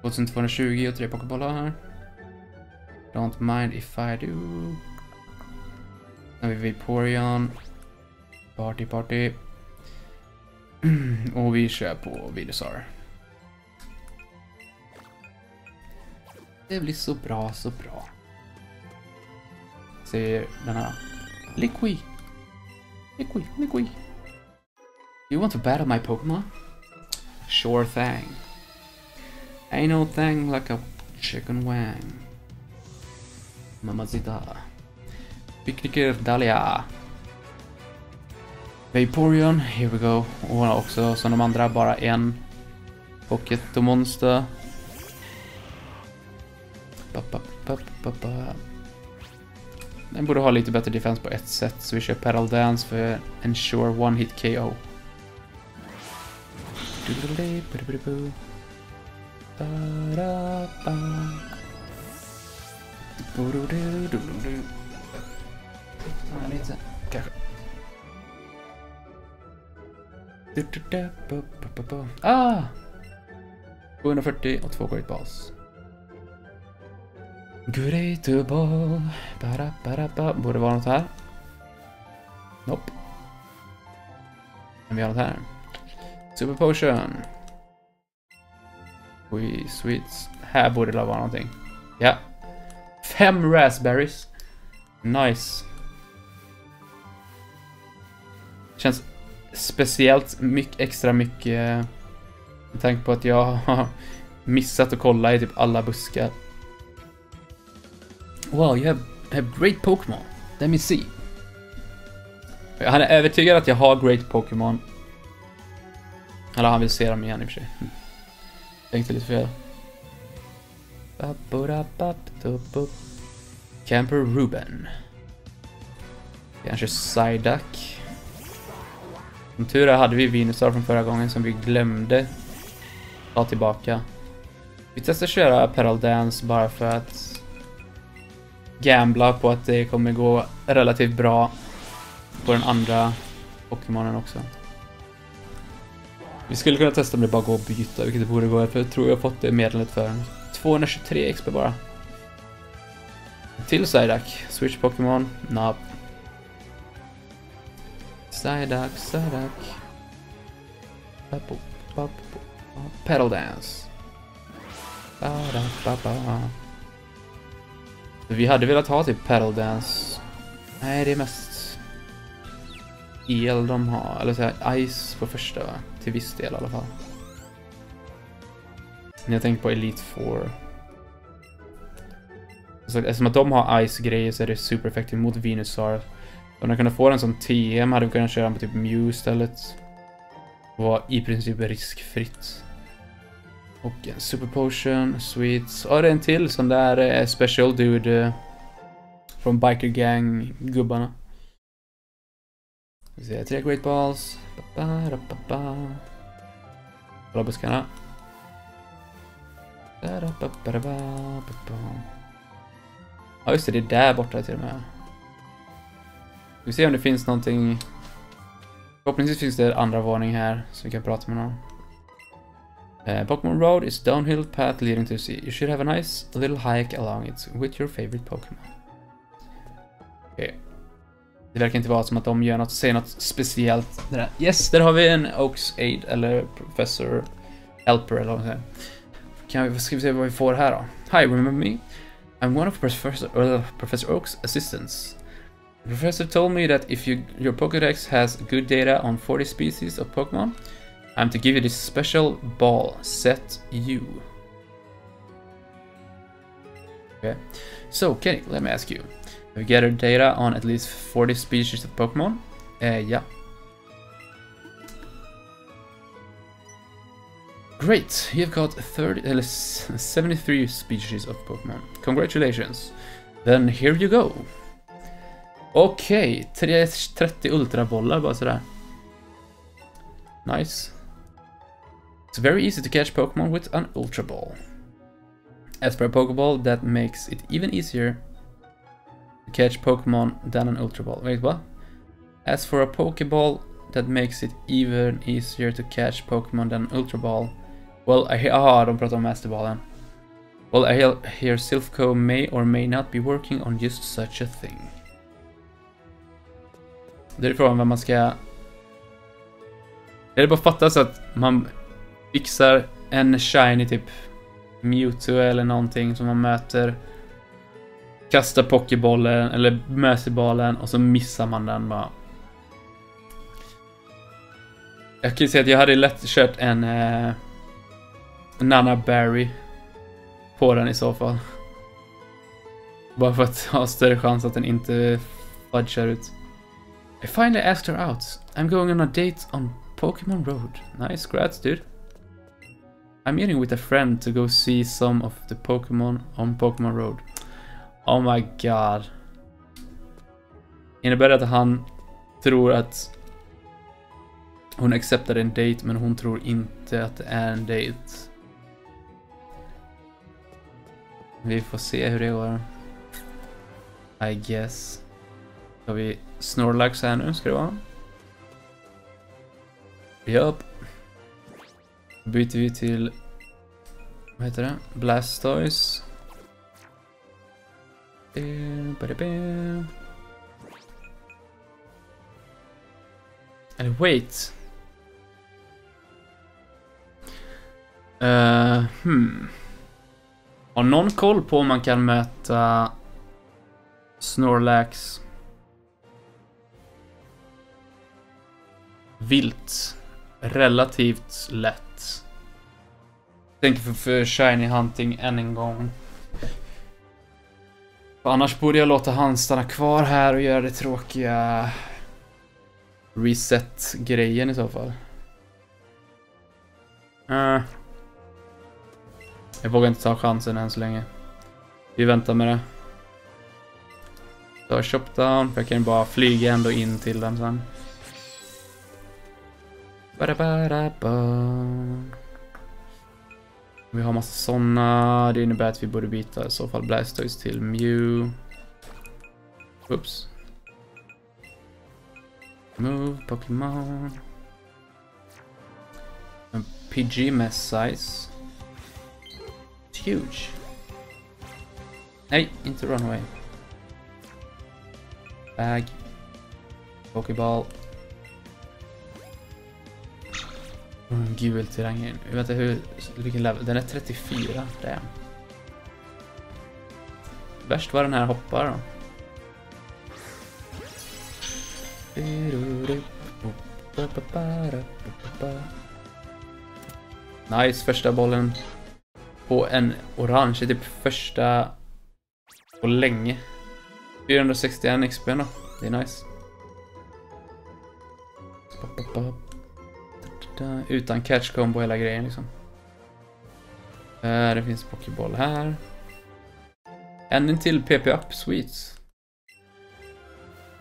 2220 och tre pokébollar här. Don't mind if I do. Har vi Vaporeon. Party, party. och vi kör på Venusaur. Det blir så bra, så bra. Säger den här. Liqui. Liqui, Liqui. You want to battle my Pokemon? Sure thing. Ain't no thing like a chicken wang. Mamacita. Pikniker Dahlia. Vaporeon, here we go. Och också som de andra, bara en Pocket och Monster. Ba, ba, ba, ba, ba. Den borde ha lite bättre defense på ett sätt, så vi kör Pedal Dance för en sure one hit KO. Ja, lite, kanske. Ah! 740 och två great balls. Great ball. Bara, bara, bara. Borde vara något här. Nope. Men vi har något här. Super potion. Oj, sweets. Här borde det vara någonting. Ja. Fem raspberries. Nice. Känns speciellt mycket, extra mycket med tanke på att jag har missat att kolla i typ alla buskar. Wow, you have, have great Pokémon. Let me see. Han är övertygad att jag har great Pokémon. Eller han vill se dem igen i och för sig. Mm. Tänkte lite fel. Camper Ruben. Kanske Psyduck. Som tur är hade vi Venusar från förra gången som vi glömde ta tillbaka. Vi testar köra Peral Dance bara för att gambla på att det kommer gå relativt bra på den andra Pokémonen också. Vi skulle kunna testa om det bara går att byta, vilket det borde gå, för jag tror jag har fått det meddelandet för 223 XP bara. Till Psyduck. Switch Pokémon. Nope. Psyduck, Psyduck. Pedal Dance. Ba -da -ba -ba. Vi hade velat ha typ Pedal Dance. Nej, det är mest el de har. Eller säga Ice på första va? Till viss del i alla fall. När jag tänker på Elite 4. Så eftersom att de har Ice-grejer så är det super effektivt mot Venusaur. Om den kunde få den som TM hade vi kunnat köra på typ Mew istället. Var i princip riskfritt. Och en Super Potion, Sweets. Och det är en till sån där eh, Special Dude. Eh, från Biker Gang-gubbarna. Vi ser tre Great Balls. Kolla buskarna. Ja just det, det är där borta till och med. Vi ser om det finns någonting. Förhoppningsvis finns det andra varning här så vi kan prata med någon. Eh, uh, Pokemon Road is downhill path leading to the sea. You should have a nice little hike along it with your favorite Pokémon. Okay. Det verkar inte vara som att de gör något, säger något speciellt. Där. Yes, där har vi en Oaks Aid eller Professor Helper eller vad man säger. Kan vi, ska vi se vad vi får här då? Hi, remember me? I'm one of Professor, uh, Professor Oak's assistants. The professor told me that if you, your Pokédex has good data on 40 species of Pokemon, I'm to give you this special ball. Set you. Okay. So, Kenny, let me ask you. Have you gathered data on at least 40 species of Pokemon? Uh, yeah. Great, you've got 30, uh, 73 species of Pokemon. Congratulations. Then here you go. Okej, okay, 30 ultrabollar bara sådär. Nice. It's very easy to catch Pokemon with an Ultra Ball. As per a Pokeball, that makes it even easier to catch Pokemon than an Ultra Ball. Wait, what? As for a Pokeball, that makes it even easier to catch Pokemon than Ultra Ball. Well, I hear... Ah, de pratar om Masterballen. Well, I hear Silphco may or may not be working on just such a thing. Det är frågan vad man ska... Är det bara fattas att man fixar en shiny typ Mewtwo eller någonting som man möter. Kastar pokébollen eller mösebollen och så missar man den bara. Jag kan ju säga att jag hade lätt kört en eh, Nana Berry på den i så fall. Bara för att ha större chans att den inte fudgar ut. I finally asked her out. I'm going on a date on Pokemon Road. Nice, grats dude. I'm meeting with a friend to go see some of the Pokemon on Pokemon Road. Oh my god. Innebär det att han tror att hon acceptar en date men hon tror inte att det är en date? Vi får se hur det går. I guess. Ska vi Snorlax här nu, ska det vara? Japp byter vi till... Vad heter det? Blastoise. Eh, Eller wait. Uh, hmm. Har någon koll på om man kan möta Snorlax vilt relativt lätt? tänker för, för Shiny Hunting än en gång. För annars borde jag låta han stanna kvar här och göra det tråkiga reset-grejen i så fall. Uh. Jag vågar inte ta chansen än så länge. Vi väntar med det. Så Shopdown, för jag kan bara flyga ändå in till den sen. Ba -da -ba -da -ba. Vi har massa sådana. Det innebär att vi borde byta i så fall Blastoise till Mew. Oops. Move Pokémon. En PG med size. It's huge. Nej, inte runaway. Bag. Pokéball. Mm, gul terrängen. Jag vet inte hur, vilken level. Den är 34. Damn. Värst var den här hoppar då. Nice, första bollen på en orange. Typ första på länge. 461 XP då. Det är nice. Utan catch combo hela grejen liksom. Eh, det finns Pokéboll här. En till PP Up Sweets.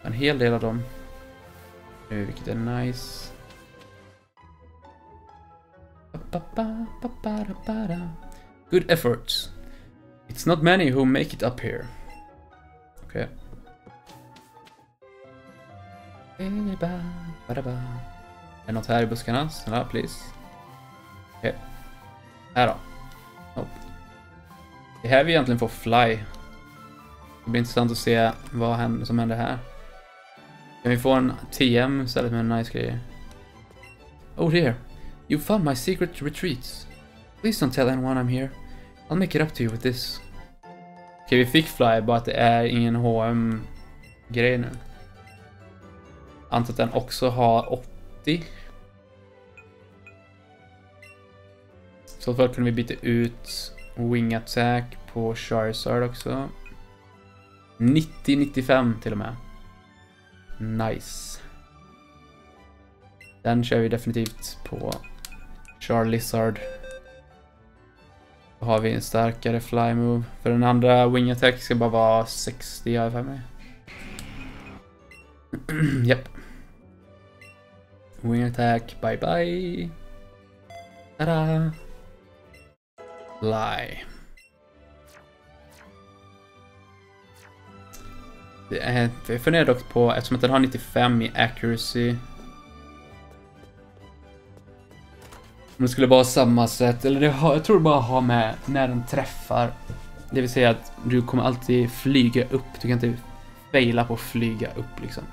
En hel del av dem. Nu, vilket är nice. Good efforts. It's not many who make it up here. Okej. Okay. Eh, är det något här i buskarna? Snälla, please. Okej. Okay. Här då. Nope. Det här vi egentligen får fly. Det blir intressant att se vad som händer här. Kan vi få en TM istället med en nice grej? Oh dear. You found my secret retreats. Please don't tell anyone I'm here. I'll make it up to you with this. Okej, okay, vi fick fly, bara att det är ingen HM-grej nu. Antar att den också har 80. så fall kunde vi byta ut Wing Attack på Charizard också. 90-95 till och med. Nice. Den kör vi definitivt på Charizard. Då har vi en starkare fly move. För den andra wing attack ska bara vara 60 har jag för mig. Japp. Wing attack, bye bye. Ta da! Lie. Det är, jag funderar dock på, eftersom att den har 95 i accuracy. Om det skulle vara samma sätt, eller det har, jag tror det bara har med när den träffar. Det vill säga att du kommer alltid flyga upp, du kan inte faila på att flyga upp liksom.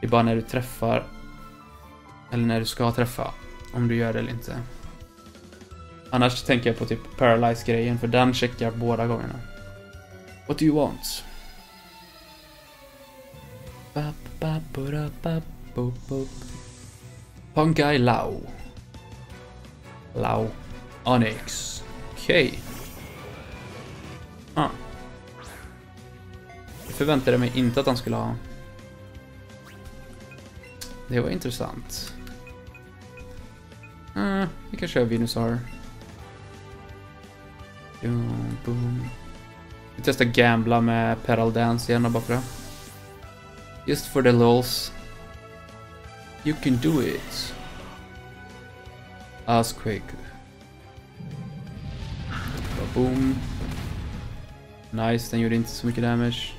Det är bara när du träffar, eller när du ska träffa, om du gör det eller inte. Annars tänker jag på typ Paralyze-grejen, för den checkar båda gångerna. What do you want? Punkai Lau. Lau. Onyx. Okej. Okay. Ah. Jag förväntade mig inte att han skulle ha. Det var intressant. Ah, vi kan köra Venusaur. Boom, boom. Vi testar gambla med Peral Dance igen bara för det. Just for the lols. You can do it. Earthquake. Boom. Nice, den gjorde inte så mycket damage.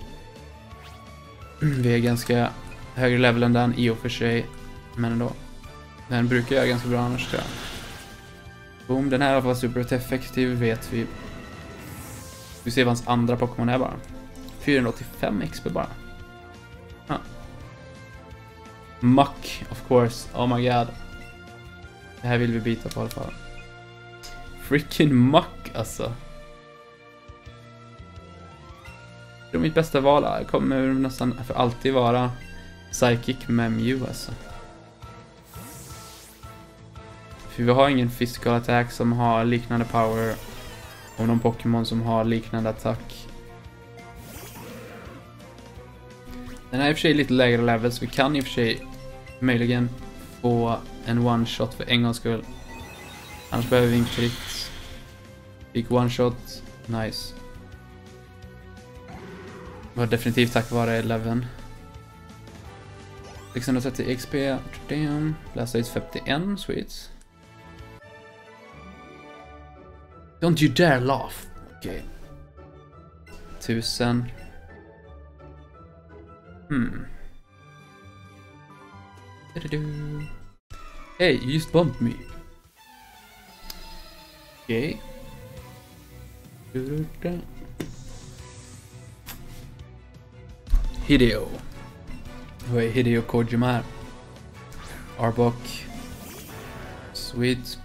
Vi är ganska högre level än den i och för sig. Men ändå. Den brukar göra ganska bra annars tror jag. Boom, den här var super effektiv vet vi. Vi ser vad hans andra Pokémon är bara. 485 XP bara. Huh. Muck, of course. Oh my god. Det här vill vi byta på i alla fall. Freaking Muck alltså. Det är mitt bästa val. Kommer nästan för alltid vara Psychic med Mew alltså. För vi har ingen physical attack som har liknande power och någon Pokémon som har liknande attack. Den här är i och för sig lite lägre level så vi kan i och för sig möjligen få en one-shot för en gångs skull. Annars behöver vi inte riktigt. Fick one-shot. Nice. Det var definitivt tack vare 11. 630 XP. Damn. Läsa ut 51. Sweet. Don't you dare laugh. Okej. Okay. Tusen. Hmm. Hey, you just bumped me. Okay. Hideo. Vad är Hideo Kojima här? Arbok. Sweet.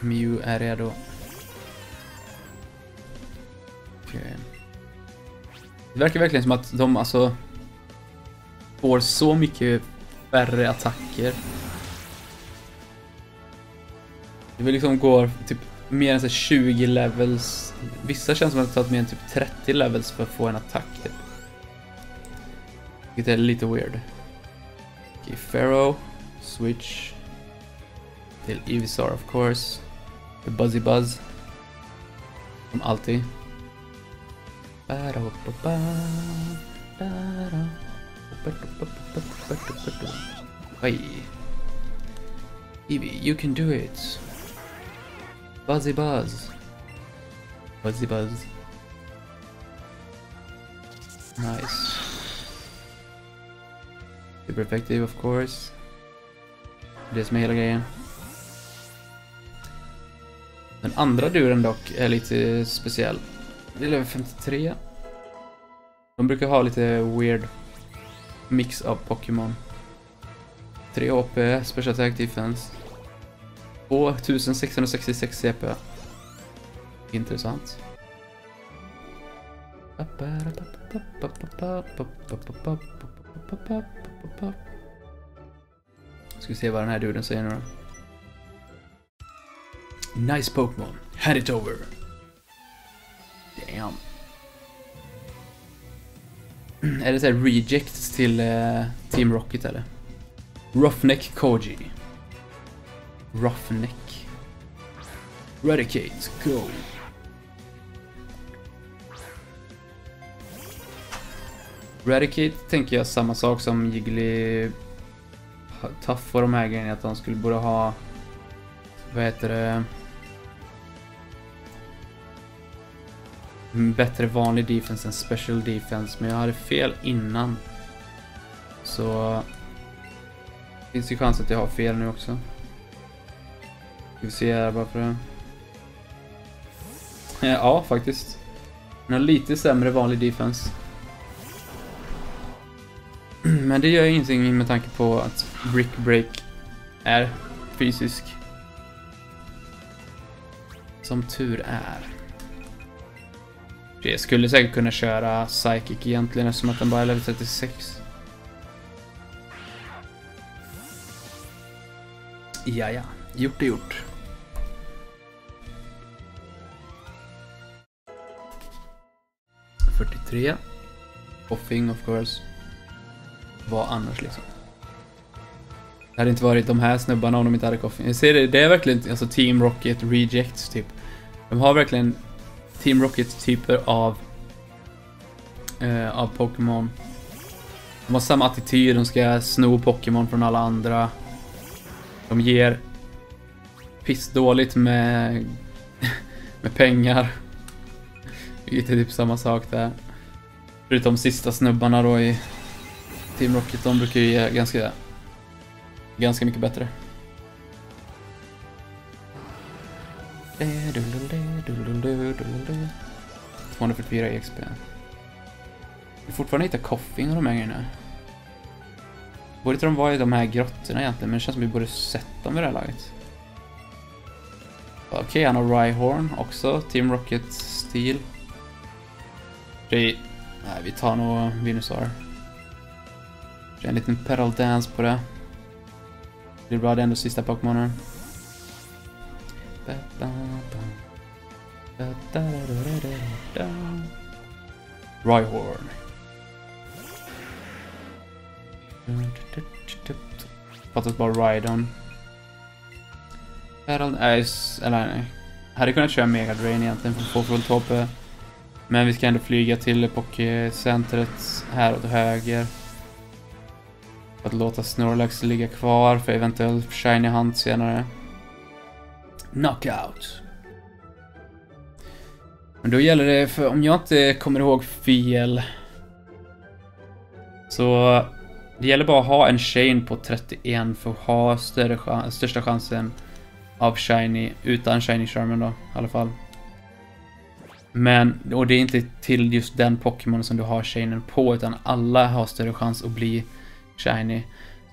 Mew är redo. Okay. Det verkar verkligen som att de alltså får så mycket färre attacker. Det vill liksom går typ mer än så 20 levels. Vissa känns som att det tagit mer än typ 30 levels för att få en attack typ. Vilket är lite weird. Okej, okay, Pharaoh. Switch. Till Ivisar of course. The Buzzy Buzz. Som alltid. Hey. Eevee, you can do it. Buzzy Buzz. Buzzy Buzz. Nice. Super effective of course. Hela grejen. Den andra duren dock är lite speciell. Det är level 53. De brukar ha lite weird mix av Pokémon. 3 AP, Special Attack Defense. 2666 CP. Intressant. Ska vi se vad den här duden säger nu då. Nice Pokémon. Hand it over. Damn. Är det såhär rejects till eh, Team Rocket eller? Roughneck Koji. Roughneck. Radicate? go. Radicate tänker jag samma sak som Jiggly Tough och de här grejerna, att de skulle borde ha... Vad heter det? Mm, bättre vanlig defense än special defense, men jag hade fel innan. Så... Finns det chans att jag har fel nu också. Ska vi se här bara för det. Ja, faktiskt. Den har lite sämre vanlig defense. Men det gör ingenting med tanke på att Brick Break är fysisk. Som tur är. Jag skulle säkert kunna köra Psychic egentligen eftersom att den bara är level 36. Ja, ja. Gjort är gjort. Fyrtiotre. Offing of course. Vad annars liksom? Det hade inte varit de här snubbarna om de inte hade koffing. Jag ser det, det är verkligen alltså Team Rocket Rejects typ. De har verkligen Team Rocket-typer av, eh, av Pokémon. De har samma attityd, de ska sno Pokémon från alla andra. De ger pissdåligt med, med pengar. Vilket är typ samma sak där. Förutom sista snubbarna då i Team Rocket, de brukar ju ge ganska, ganska mycket bättre. 4 EXP. Vi fortfarande hitta koffing och de här grejerna. Borde inte de vara i de här grottorna egentligen, men det känns som vi borde sett dem i det här laget. Okej, okay, han har Rhyhorn också. Team Rocket Steel. Nej, vi tar nog Venusaur. En liten pedal dance på det. Det blir bra, det är ändå sista Pokémonen. Rhyhorn. Fattas bara Rhydon. Battle Ice, eller nej. Hade kunnat köra Mega Drain egentligen för att få fullt HP. Eh, men vi ska ändå flyga till Pokécentret här åt höger. För att låta Snorlax ligga kvar för eventuell Shiny Hunt senare. Knockout. Men då gäller det, för om jag inte kommer ihåg fel... Så... Det gäller bara att ha en chain på 31 för att ha större chans, största chansen av shiny, utan shiny charmen då, i alla fall. Men, och det är inte till just den Pokémon som du har chainen på, utan alla har större chans att bli shiny.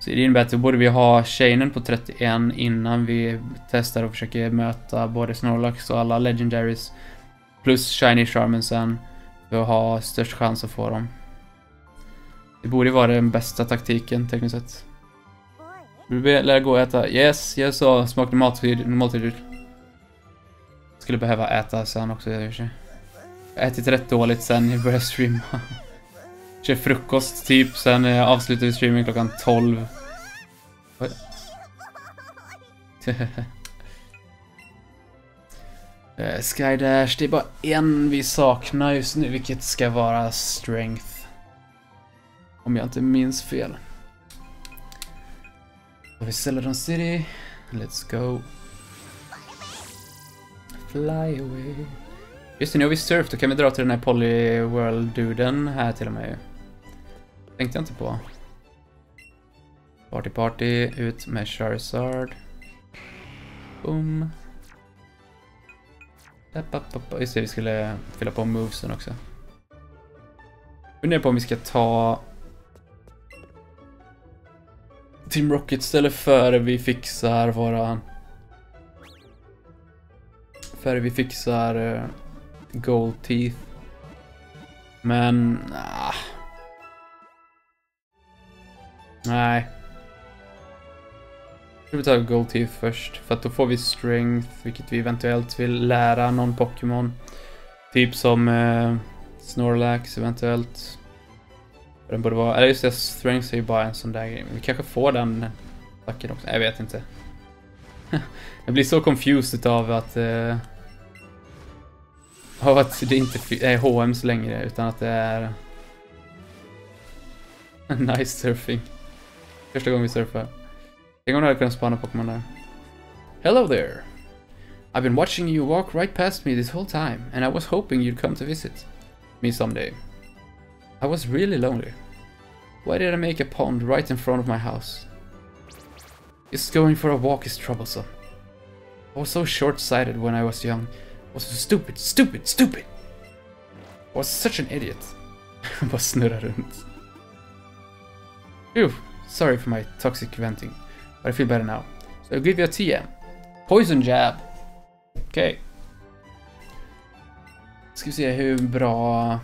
Så det innebär att då borde vi ha chainen på 31 innan vi testar och försöker möta både Snorlax och alla legendaries. Plus shiny Charmensen. För att ha störst chans att få dem. Det borde vara den bästa taktiken tekniskt sett. Vi lär gå och äta. Yes, jag sa smakade måltid, måltid. Skulle behöva äta sen också i och för sig. Jag har ätit rätt dåligt sen jag började streama. Kör frukost typ, sen eh, avslutar vi streaming klockan 12. Eh, uh, Skydash, det är bara en vi saknar just nu, vilket ska vara Strength. Om jag inte minns fel. Då har vi Celadon City. Let's go. Fly away. Just det, nu har vi surf. Då kan vi dra till den här Polyworld-duden här till och med. Tänkte jag inte på. Party party, ut med Charizard. Boom. Just det, vi skulle fylla på movesen också. Funderar på om vi ska ta Team Rocket ställer före vi fixar våran... Före vi fixar uh, Gold Teeth. Men... Nah. Nej. Vi tar Gold Teeth först, för att då får vi Strength, vilket vi eventuellt vill lära någon Pokémon. Typ som eh, Snorlax eventuellt. Den borde vara, eller just det, Strength är ju bara en sån där grej. Vi kanske får den eh, attacken också, jag vet inte. jag blir så confused av att... Eh, av att det inte är HMs längre, utan att det är... nice surfing. Första gången vi surfar. Tänk om du hade spawn a Pokémon där. Hello there! I've been watching you walk right past me this whole time, and I was hoping you'd come to visit me someday. I was really lonely. Why did I make a pond right in front of my house? Just going for a walk is troublesome. I was so short-sighted when I was young. I was so stupid, stupid, stupid! I was such an idiot. Bara snurrar runt. Phew, sorry for my toxic venting. But I feel better now. So I'll give you a TM. Poison jab. Okej. Okay. Ska vi se hur bra...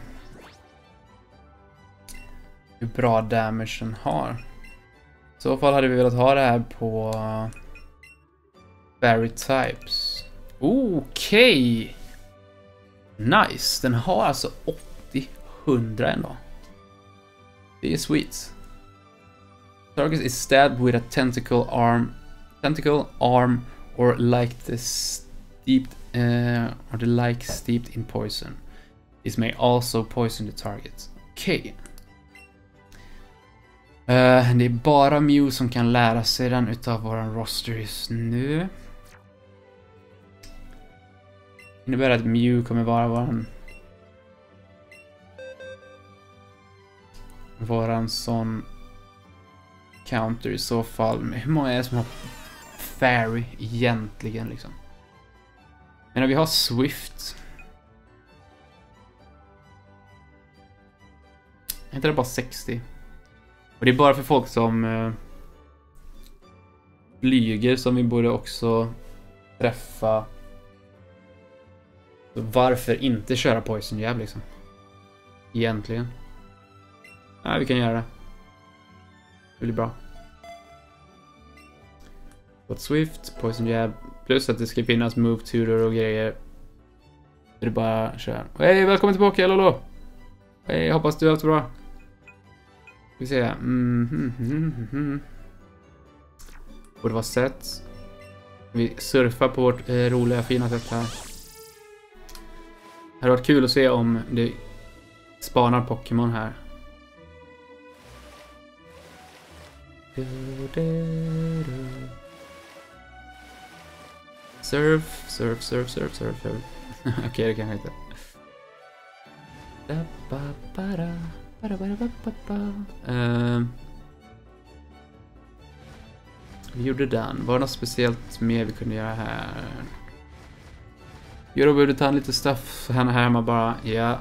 Hur bra damage den har. I så fall hade vi velat ha det här på... Barry Types. Okej! Okay. Nice. Den har alltså 80-100 ändå. Det är sweet. Target is stabbed with a tentacle arm, tentacle arm, or like the steeped, uh, or the like steeped in poison. This may also poison the target. Okej. Okay. Uh, det är bara Mew som kan lära sig den utav våran roster just nu. Innebär att Mew kommer vara våran... Våran sån counter i så fall. hur många är det som har Fairy egentligen liksom? Men vi har Swift. Är inte det bara 60? Och det är bara för folk som eh, flyger som vi borde också träffa. Så varför inte köra Poison Jab liksom? Egentligen. Nej, vi kan göra det. Det blir bra. Got Swift, Poison Jab, plus att det ska finnas Move Tutor och grejer. Så det är bara att köra. Hej, välkommen tillbaka, Lolo! Hej, hoppas du har haft det bra. Vi ser. Mm, mm, mm, mm. Borde vara sett. Vi surfar på vårt eh, roliga, fina sätt här. Det hade varit kul att se om det spanar Pokémon här. Surf, surf, surf, surf, surf, surf. Okej, okay, det kanske inte. Uh, vi gjorde den. Var det något speciellt mer vi kunde göra här? Jo, då behövde ta en lite stuff henne här hemma bara. Ja,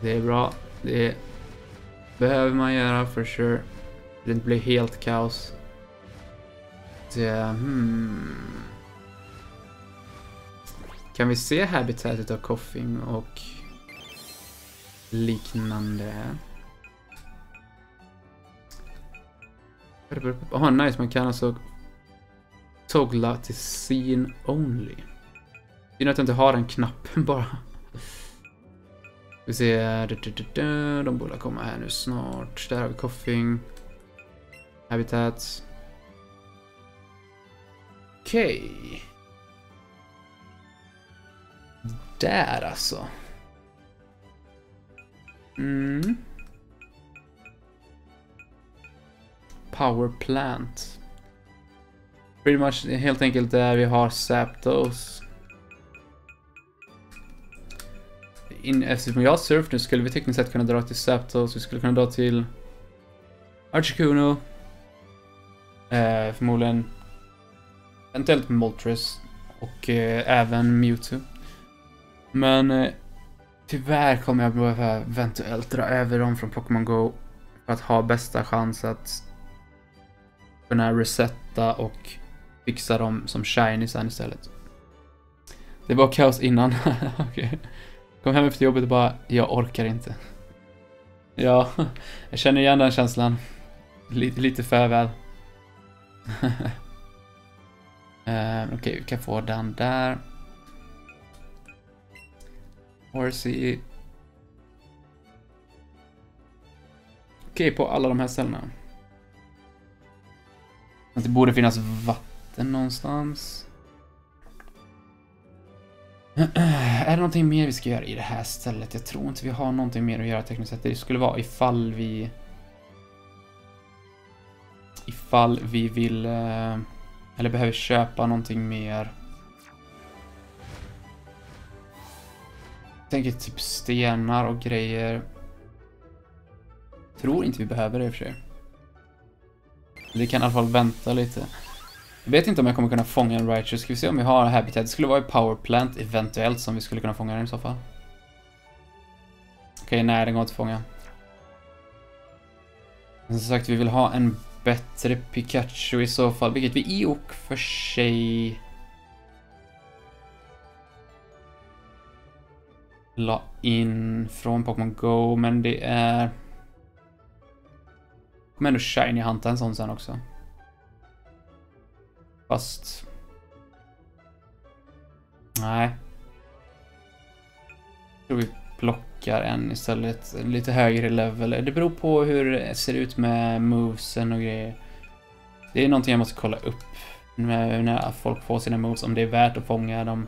det är bra. Det behöver man göra for sure det inte blir helt kaos. Det, hmm. Kan vi se habitatet av koffing och liknande? Jaha, oh, nice. Man kan alltså toggla till scene only. Synd att jag inte har den knappen bara. Vi ser, de borde komma här nu snart. Där har vi koffing. Habitats. Okej. Okay. Där alltså. Mm. Power plant. Pretty much helt enkelt där vi har Zapdos. In, eftersom jag har surf nu skulle vi tekniskt sett kunna dra till Zapdos, vi skulle kunna dra till Archicuno. Eh, förmodligen eventuellt Moltres och eh, även Mewtwo. Men eh, tyvärr kommer jag behöva eventuellt dra över dem från Pokémon Go för att ha bästa chans att kunna resetta och fixa dem som shiny sen istället. Det var kaos innan. okay. Kom hem efter jobbet och bara, jag orkar inte. Ja, jag känner igen den känslan. Lite, lite för väl. Uh, Okej, okay, vi kan få den där. Horsey. Okej, okay, på alla de här ställena. Att det borde finnas vatten någonstans. Är det någonting mer vi ska göra i det här stället? Jag tror inte vi har någonting mer att göra tekniskt sett. Det skulle vara ifall vi... Ifall vi vill... Eh, eller behöver köpa någonting mer. Jag tänker typ stenar och grejer. Tror inte vi behöver det i och för sig. Vi kan i alla fall vänta lite. Jag vet inte om jag kommer kunna fånga en Righteous. Ska vi se om vi har Habitat. Det skulle vara i Powerplant eventuellt som vi skulle kunna fånga den i så fall. Okej, okay, nej den går inte att fånga. Men som sagt, vi vill ha en bättre Pikachu i så fall, vilket vi i och för sig... La in från Pokémon Go, men det är... Kommer ändå Shiny Hunta en sån sen också. Fast... Nej. Jag tror vi plockar en istället. Lite högre level. Det beror på hur det ser ut med movesen och grejer. Det är någonting jag måste kolla upp. När folk får sina moves. Om det är värt att fånga de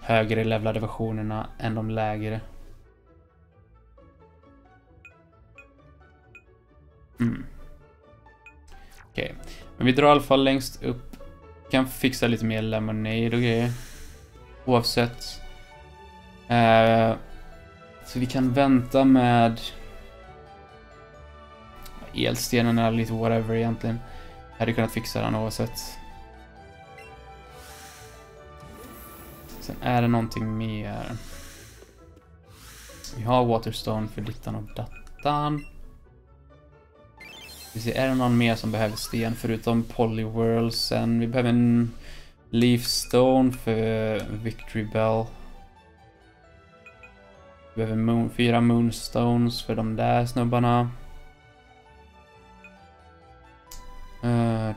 högre levlade versionerna än de lägre. Mm. Okej. Okay. Men vi drar i alla fall längst upp kan fixa lite mer lemonade och grejer. Oavsett. Uh, så vi kan vänta med elstenen eller lite whatever egentligen. Jag hade kunnat fixa den oavsett. Sen är det någonting mer. Vi har Waterstone för dittan och dattan. Vi ser, är det någon mer som behöver sten förutom Polywhirlsen? Vi behöver en Leafstone för Victory Bell. Vi behöver moon, fyra Moonstones för de där snubbarna. Uh,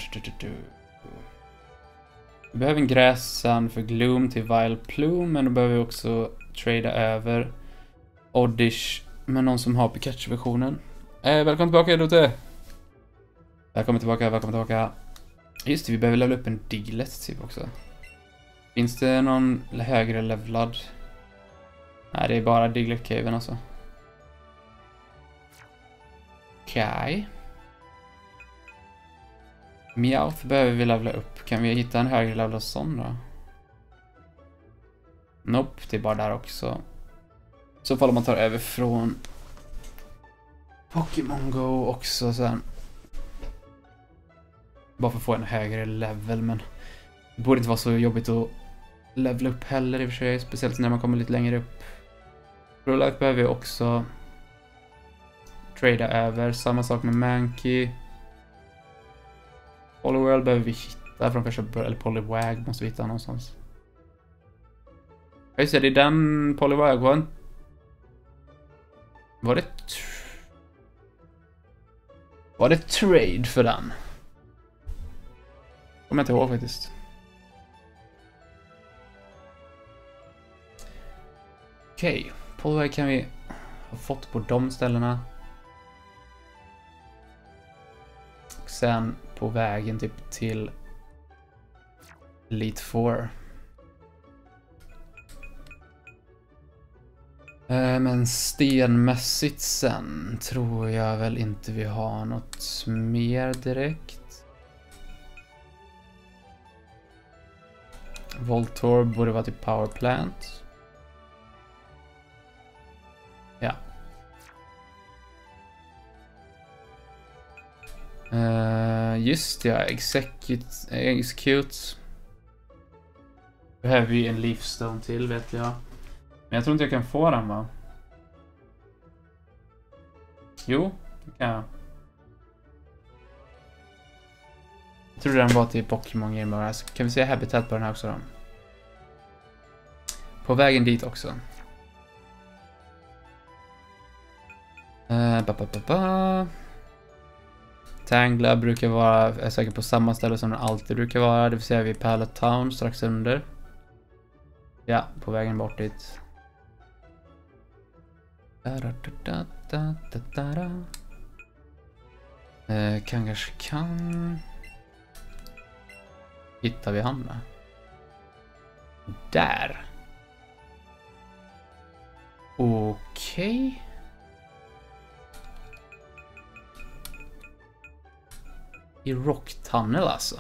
vi behöver en gräsan för Gloom till Vile Plume, men då behöver vi också trada över Oddish med någon som har Pikachu-versionen. Eh, välkommen tillbaka Dote! Välkommen tillbaka, välkommen tillbaka. Just det, vi behöver levela upp en Diglett typ också. Finns det någon högre levlad? Nej, det är bara Diglett Caven alltså. Okej. Okay. Meowth behöver vi levla upp. Kan vi hitta en högre levlad sån då? Nope, det är bara där också. I så fall om man tar över från Pokémon Go också sen. Bara för att få en högre level, men det borde inte vara så jobbigt att levela upp heller i och för sig, speciellt när man kommer lite längre upp. Prolife behöver vi också trada över, samma sak med Mankey. Poliwhirl behöver vi hitta från första början, eller Poliwag måste vi hitta någonstans. Ja just det, det är den Poliwag var Var det... Var det trade för den? Kommer jag inte ihåg faktiskt. Okej, okay. Polway kan vi ha fått på de ställena. Och sen på vägen typ till Elite 4. Eh, men stenmässigt sen tror jag väl inte vi har något mer direkt. Voltorb borde vara typ powerplant. Uh, just ja, execute, execute. Behöver vi en leafstone till vet jag. Men jag tror inte jag kan få den va? Jo, det kan jag. Jag tror den var till Pokémon Game Boy. Alltså, kan vi se Habitat på den här också då? På vägen dit också. Uh, ba, ba, ba, ba. Tangla brukar vara, är säkert på samma ställe som den alltid brukar vara, det vill säga vid Pallet Town strax under. Ja, på vägen bort dit. Eh, Kangaskhan. Hittar vi han där? Där. Okej. Okay. I Rock Tunnel alltså.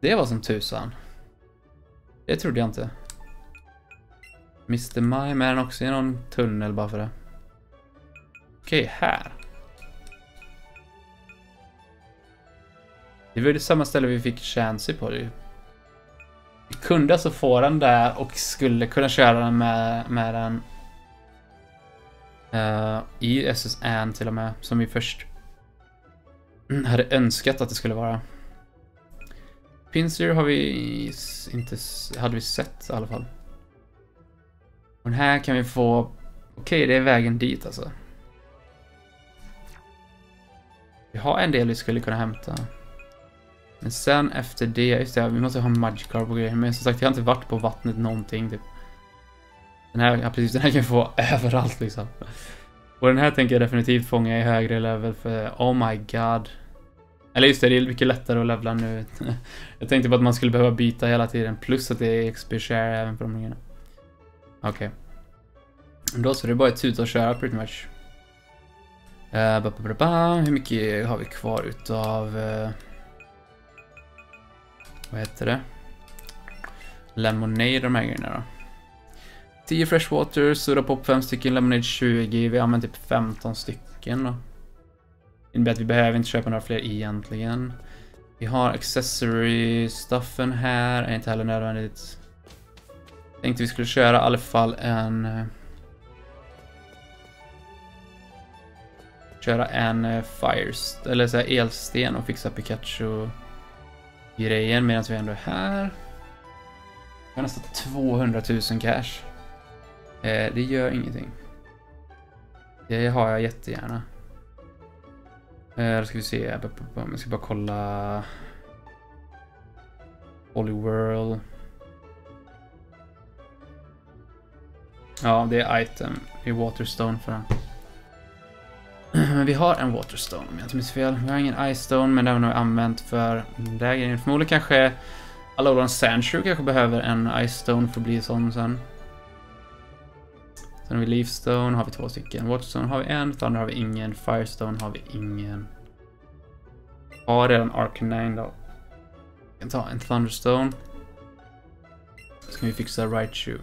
Det var som tusan. Det trodde jag inte. Mr. Mime, är den också i någon tunnel bara för det? Okej, okay, här. Det var det samma ställe vi fick Chancy på ju. Vi kunde alltså få den där och skulle kunna köra den med, med den uh, i SSN till och med, som vi först hade önskat att det skulle vara. Pinsir har vi inte, hade vi sett i alla fall. Och den här kan vi få, okej okay, det är vägen dit alltså. Vi har en del vi skulle kunna hämta. Men sen efter det, just det, vi måste ha Magikarp och grejer. Men som sagt, jag har inte varit på vattnet någonting typ. Den här, ja precis, den här kan vi få överallt liksom. Och den här tänker jag definitivt fånga i högre level för oh my god. Eller just det, det är mycket lättare att levla nu. jag tänkte på att man skulle behöva byta hela tiden. Plus att det är XP share även på de grejerna. Okej. Okay. Då så, det är bara ett tuta och köra pretty much. Uh, ba, ba, ba, Hur mycket har vi kvar utav... Uh, vad heter det? Lemonade, de här grejerna då. 10 freshwater, soda pop 5 stycken, lemonade 20. Vi använder typ 15 stycken då. Innebär att vi behöver inte köpa några fler egentligen. Vi har accessory stuffen här, är inte heller nödvändigt. Tänkte vi skulle köra i alla fall en... Eh, köra en eh, fire, eller så här elsten och fixa Pikachu grejen medan vi ändå är här. Vi har nästan 200 000 cash. Eh, det gör ingenting. Det har jag jättegärna. Eh, då ska vi se. Jag ska bara kolla. Holy World. Ja, det är item det är Waterstone för den. Vi har en Waterstone om jag inte minns fel. Vi har ingen Ice Stone, men den har vi använt för lägre. grejen. Förmodligen kanske Alolan Sandshrew kanske behöver en Ice Stone för att bli sån sen. Sen har vi Leafstone, har vi två stycken. Watchstone har vi en, Thunder har vi ingen. Firestone har vi ingen. Har redan Arcanine då. Vi kan ta en Thunderstone. Så kan vi fixa Raichu.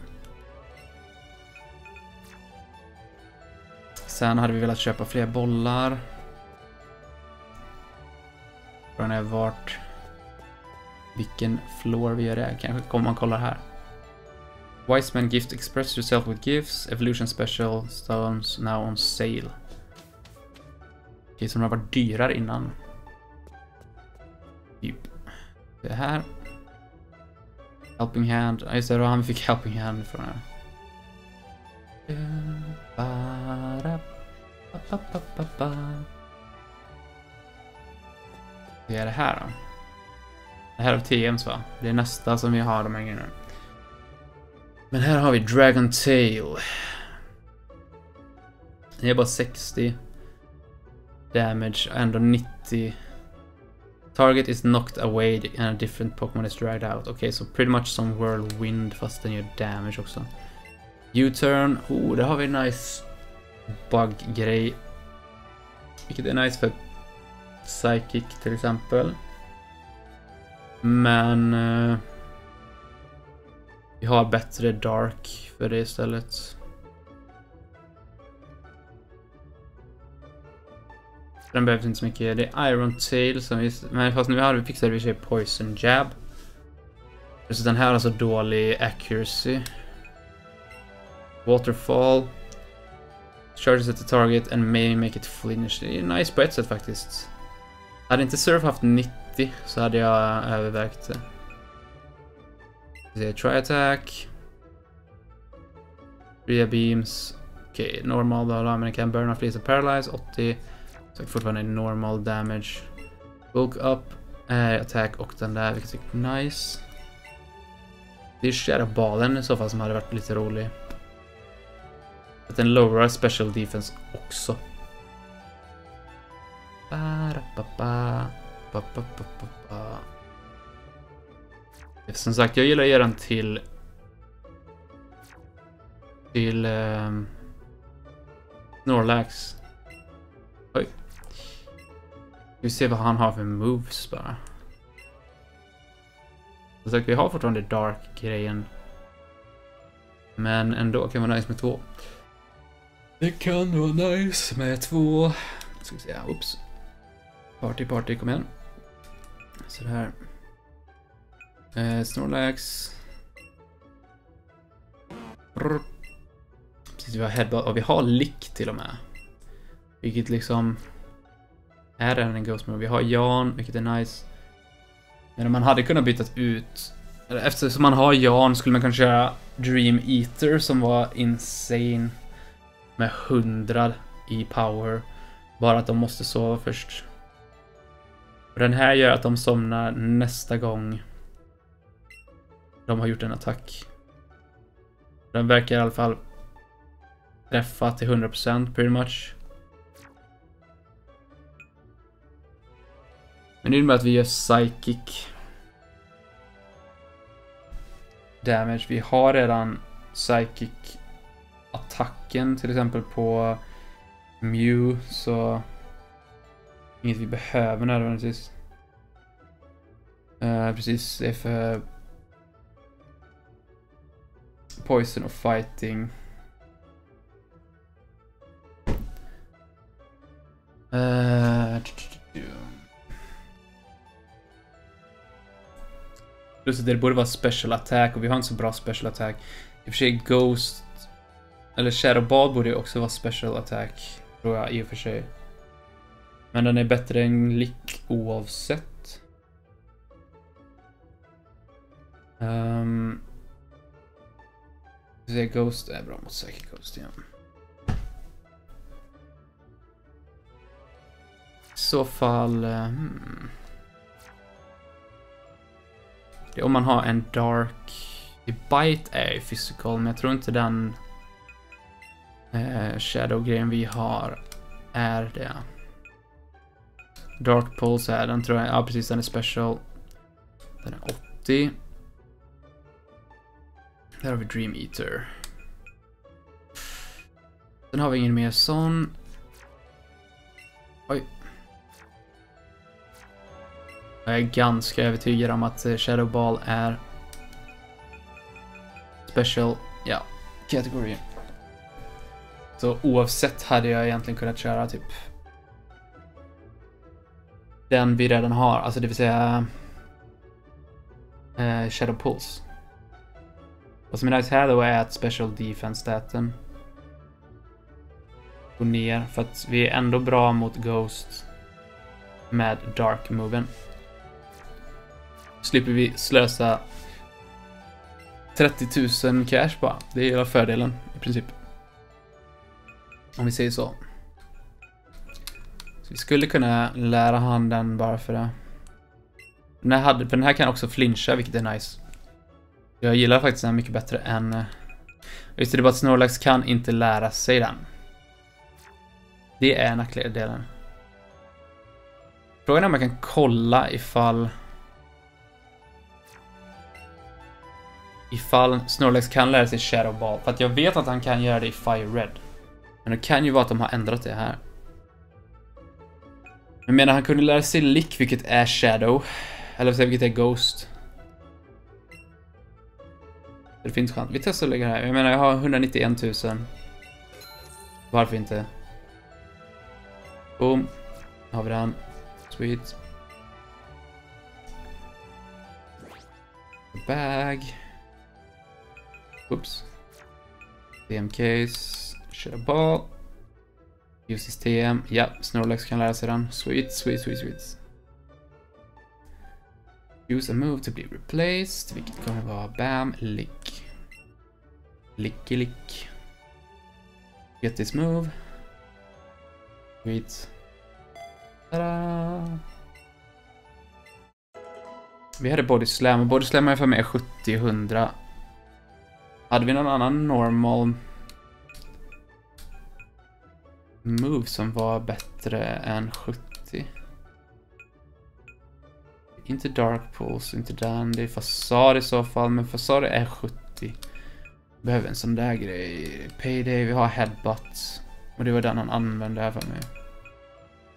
Sen hade vi velat köpa fler bollar. Frågan är vart... Vilken floor vi gör det. Kanske kommer man kolla här. Wise Man Gift Express yourself with gifts. Evolution Special Stones now on sale. Okej, så de har varit dyrare innan. Typ. Det här. Helping Hand. Ja, just det, han fick Helping Hand från det. Det är det här då. Det här är TMs va? Det är nästa som vi har de här grejerna. Men här har vi Dragon Tail. Det är bara 60 damage och ändå 90. Target is knocked away and a different Pokémon is dragged out. Okej, okay, så so pretty much som Whirlwind fast den gör damage också. U-turn. Oh, där har vi en nice bug-grej. Vilket är nice för Psychic till exempel. Men... Uh, vi har bättre Dark för det istället. Den behövs inte så mycket. Det är Iron Tail som vi... Men fast nu har vi fixat vi Poison Jab. Så den här har så dålig accuracy. Waterfall. Charges at the target and may make it flinch. Det är nice på ett sätt faktiskt. Hade inte Surf haft 90 så hade jag övervägt det. Try attack. Rea beams. Okej, okay, normal då, men kan burn off lite. paralyze. 80. Så fortfarande normal damage. Bulk up, eh, attack och den där, vilket är nice. Det är Shadowballen i så fall som hade varit lite rolig. Att den lowerar special defense också. Som sagt, jag gillar att ge den till... Till... Um, Snorlax. Oj. Vi ser vad han har för moves bara. Som sagt, vi har fortfarande Dark-grejen. Men ändå kan vara nice med två. Det kan vara nice med två. Ska vi se, oops. Party, party, kom igen. Sådär. Eh, Snorlax. Brr. Precis, vi har headbutt och vi har lick till och med. Vilket liksom är redan en Ghost Move. Vi har Jan, vilket är nice. Men man hade kunnat byta ut... Eftersom man har Jan skulle man kanske köra Dream Eater som var insane. Med 100 i power. Bara att de måste sova först. Och den här gör att de somnar nästa gång de har gjort en attack. Den verkar i alla fall träffa till 100% pretty much. Men det innebär att vi gör psychic damage. Vi har redan psychic attacken till exempel på Mew så inget vi behöver nödvändigtvis. Uh, precis, det är för Poison och fighting. Uh, Plus att det borde vara special attack och vi har inte så bra special attack. I och för sig Ghost eller Shadow Ball borde ju också vara special attack. Tror jag i och för sig. Men den är bättre än Lick oavsett. Um, Ghost är bra mot Psychic Ghost igen. I så fall... Eh, hmm. Det är om man har en Dark... Bite är ju physical, men jag tror inte den eh, Shadow-grejen vi har är det. Dark Pulse är den tror jag. Ja, precis. Den är special. Den är 80. Här har vi Dream Eater. Sen har vi ingen mer sån. Oj. Jag är ganska övertygad om att eh, Shadow Ball är special, ja, kategori. Så oavsett hade jag egentligen kunnat köra typ den vi redan har, alltså det vill säga eh, Shadow Pulse. Vad som är nice här då är att Special Defense-staten går ner för att vi är ändå bra mot Ghost med Dark-moven. Slipper vi slösa 30 000 cash bara. Det är hela fördelen i princip. Om vi säger så. Så vi skulle kunna lära han den bara för det. Den här, hade, för den här kan också flincha, vilket är nice. Jag gillar faktiskt den mycket bättre än... Eh, Just det, det är bara att Snorlax kan inte lära sig den. Det är nackdelen. Frågan är om jag kan kolla ifall... Ifall Snorlax kan lära sig Shadow Ball. För att jag vet att han kan göra det i Fire Red. Men det kan ju vara att de har ändrat det här. Jag menar, han kunde lära sig Lick, vilket är Shadow. Eller vilket är Ghost. Det finns chans. Vi testar att lägga det här. Jag menar, jag har 191 000. Varför inte? Boom. Har vi den. Sweet. Bag. Oops. DM-case. Köra ball. Use system. Ja, Snorlax kan lära sig den. Sweet, sweet, sweet, sweet. Use a move to be replaced, vilket kommer vara BAM, lick. Licky lick. Get this move. Sweet. Tada! Vi hade Body Slam och Body Slam är för mig 70-100. Hade vi någon annan normal move som var bättre än 70? Inte Dark Pulse, inte den. Det är Fasad i så fall, men Fasad är 70. Behöver en sån där grej. Payday, vi har Headbutt. Och det var den han använde här för mig.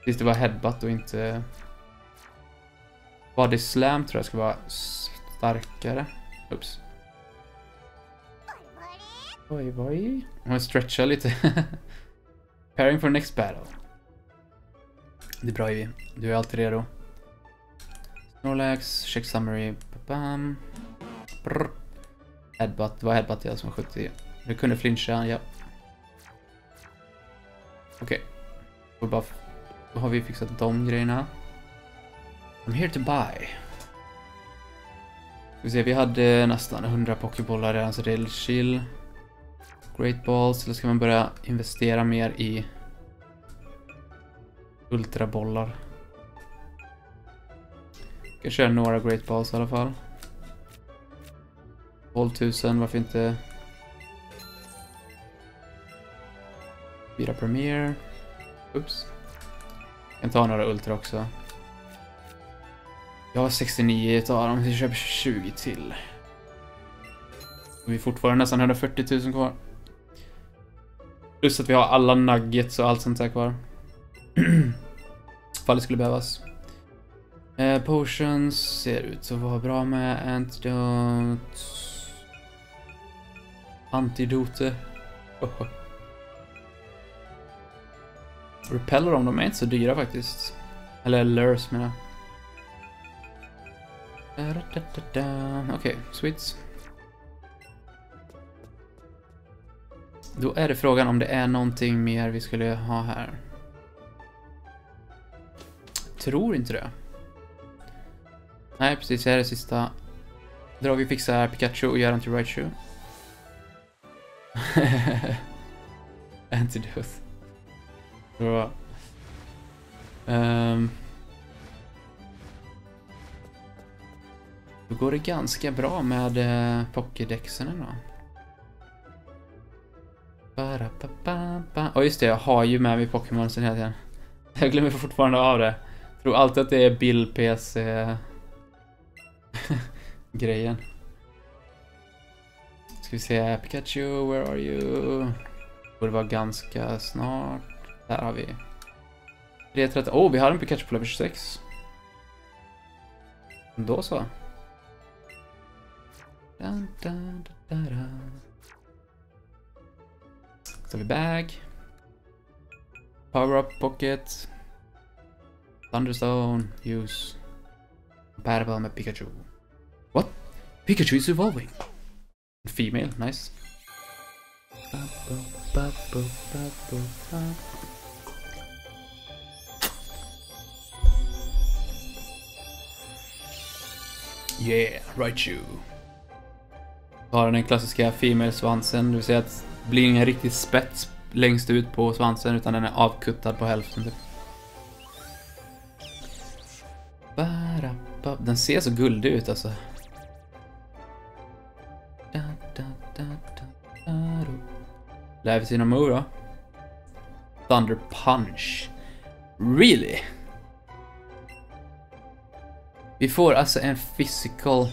Tills det var Headbutt och inte... Body Slam tror jag ska vara starkare. Ups. Oj, oj. Hon stretchar lite. Preparing for next battle. Det är bra Ivy. Du är alltid redo. Snorlax, check summary. Bam. Brr. Headbutt, det var headbutt jag som var 70. Nu kunde flincha, ja. Okej. Okay. Då har vi fixat de grejerna. I'm here to buy. Vi ser, vi hade nästan 100 pokébollar redan så det är chill. Great balls, eller ska man börja investera mer i ultrabollar? Ska köra några great balls i alla fall. 12 000, varför inte? Fyra premier. Oops. Jag kan ta några ultra också. Jag har 69 tar dem, vi köper 20 till. Och vi är fortfarande nästan 140 000 kvar. Plus att vi har alla nuggets och allt sånt där kvar. Ifall det skulle behövas. Eh, potions ser ut att vara bra med. Antidote. Antidote. Oh. Repeller om de är inte så dyra faktiskt. Eller lures menar jag. Okej, okay, sweets. Då är det frågan om det är någonting mer vi skulle ha här. Tror inte det. Nej, precis. Det här är det sista. Drar vi fixar Pikachu och gör den till Raichu. Antidote. Bra. Um. Då går det ganska bra med uh, Pokédexen ändå. Ja oh, just det, jag har ju med mig Pokémon sen hela tiden. Jag glömmer fortfarande av det. Jag tror alltid att det är Bill PC grejen. Ska vi se, Pikachu, where are you? Borde vara ganska snart. Där har vi. 330. Oh, vi har en Pikachu på level 26. Då så. Dun, dun, dun, dun. Så har vi bag. Power up pocket. Thunderstone. Use. Compatible med Pikachu. What? Pikachu is evolving. Female, nice. Yeah, Raichu. Har den klassiska female-svansen, det vill säga att det blir ingen riktig spets längst ut på svansen utan den är avkuttad på hälften typ. Den ser så guldig ut alltså. Lär vi se någon move då? Thunder Punch. Really? Vi får alltså en physical...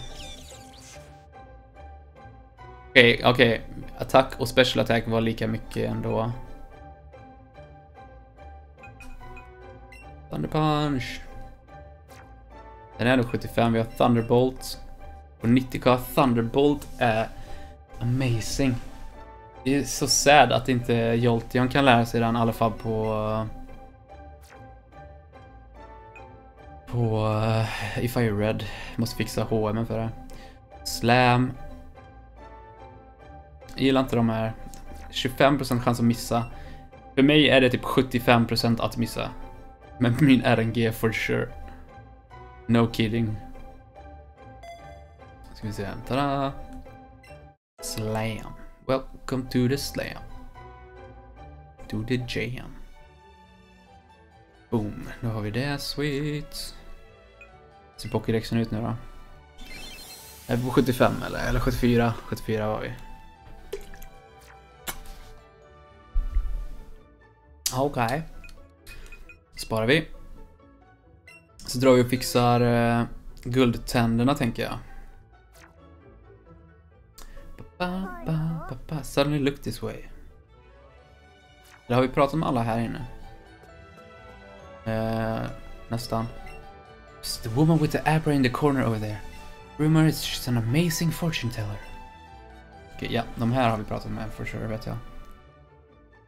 Okej, okay, okej. Okay. Attack och special attack var lika mycket ändå. Thunder Punch. Den är nog 75, vi har Thunderbolt. Och 90k Thunderbolt är amazing. Det är så sad att inte Jolteon kan lära sig den i alla fall på... På uh, If I Red. Måste fixa HM för det. Slam. Jag gillar inte de här. 25% chans att missa. För mig är det typ 75% att missa. Men min RNG for sure. No kidding. Ska vi se. Tada! Slam. Welcome to the slam. To the jam. Boom, då har vi det. Sweet. Ser Pokédexen ut nu då? Är vi på 75 eller? Eller 74? 74 var vi. Okej. Okay. Sparar vi. Så drar vi och fixar uh, guldtänderna tänker jag. Ba, ba, ba. Suddenly look this way. Det har vi pratat med alla här inne. Uh, nästan. It's the woman with the abra in the corner over there. Rumor is she's an amazing fortune teller. Okej, okay, ja, de här har vi pratat med for sure, vet jag.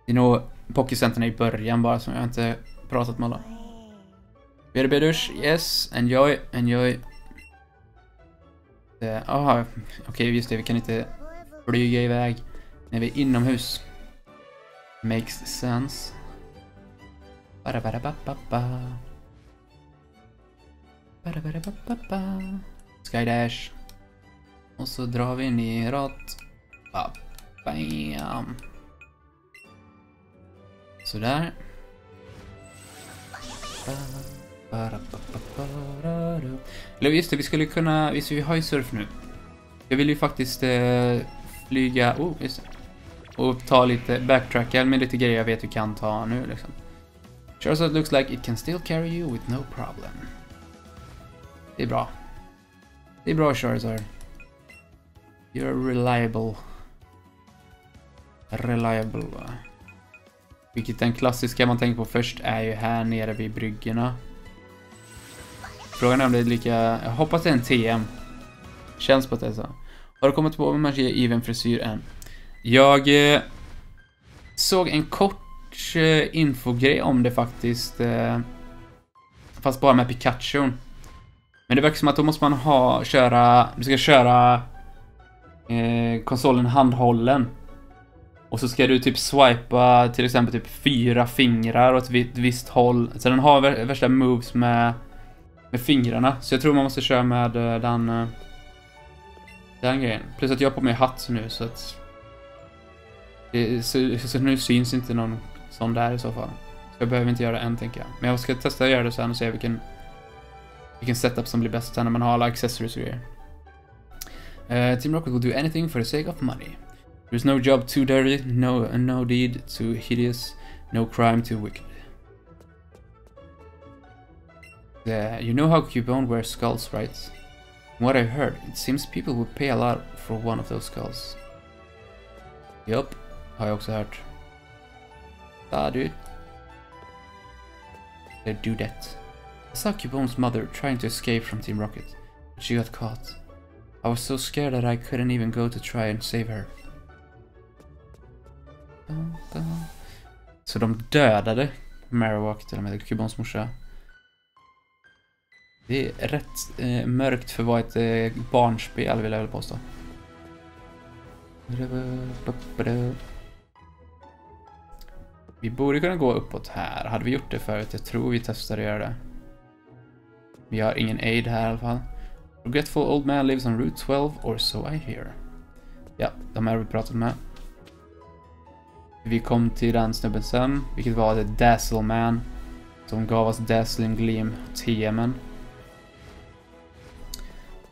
Det är nog Pokécenterna i början bara som jag inte pratat med alla. Berberush, yes, enjoy, enjoy. Eh, Jaha, okej okay, just det, vi kan inte flyga iväg när vi är inomhus. Makes sense. Bara bara ba ba ba. Bara bara ba ba ba. Skydash. Och så drar vi neråt. Ba, bam. Sådär. Eller just det, vi skulle kunna... Visst, vi har ju surf nu. Jag vill ju faktiskt eh, flyga... Oh, just det. Och ta lite backtracka med lite grejer jag vet du kan ta nu liksom. Charizard looks like it can still carry you with no problem. Det är bra. Det är bra Charizard. You're reliable. Reliable va? Vilket den klassiska man tänker på först är ju här nere vid bryggorna. Frågan är om det är lika... Jag hoppas det är en TM. Känns på att det är så. Har du kommit på om man even frisyr än? Jag eh, såg en kort eh, infogrej om det faktiskt. Eh, fast bara med Pikachu. Men det verkar som att då måste man ha, köra, du ska köra eh, konsolen handhållen. Och så ska du typ swipa till exempel typ fyra fingrar åt ett visst håll. Så den har värsta moves med, med fingrarna. Så jag tror man måste köra med eh, den, eh, den grejen. Plus att jag har på mig hatt nu så att... Det, så, så nu syns inte någon sån där i så fall. Så jag behöver inte göra det än tänker jag. Men jag ska testa att göra det sen och se vilken, vilken setup som blir bäst sen när man har alla accessories och grejer. Uh, Team Rocket will do anything for the sake of money. There's no job too dirty, no, no deed too hideous, no crime too wicked. Uh, you know how Cubone wears skulls, right? From what I've heard, it seems people would pay a lot for one of those skulls. Yup, har jag också hört. Ah, dude. They do that. I saw Cubone's mother trying to escape from Team Rocket, but she got caught. I was so scared that I couldn't even go to try and save her. Så de dödade Marowak till och med, Kubons morsa. Det är rätt eh, mörkt för att vara ett eh, barnspel vill jag väl påstå. Vi borde kunna gå uppåt här. Hade vi gjort det förut? Jag tror vi testar att göra det. Vi har ingen aid här i alla fall. Regretful old man lives on Route 12 or so I hear. Ja, de här har vi pratat med. Vi kom till den snubben sen, vilket var The Dazzle Man. Som gav oss Dazzling Gleam TMen.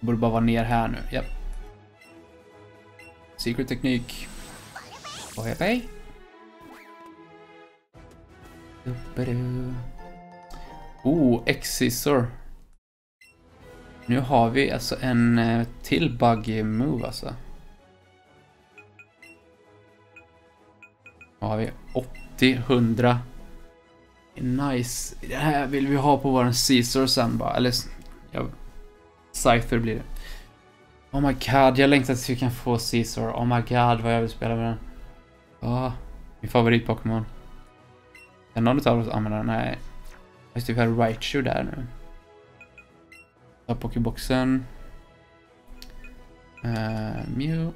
Borde bara vara ner här nu, japp. Secret teknik. Och HP. Oh, X-scissor. Nu har vi alltså en eh, till buggy move alltså. Vad har vi? 80, 100. Nice. Det här vill vi ha på våran Caesar sen bara. Eller, ja, Cypher blir det. Oh my god, jag längtar tills vi kan få Caesar. Oh my god, vad jag vill spela med den. Oh, min favorit-Pokémon. Kan någon av oss använda den? Nej. Just det, vi typ har Raichu där nu. Ta Pokéboxen. Uh, Mew.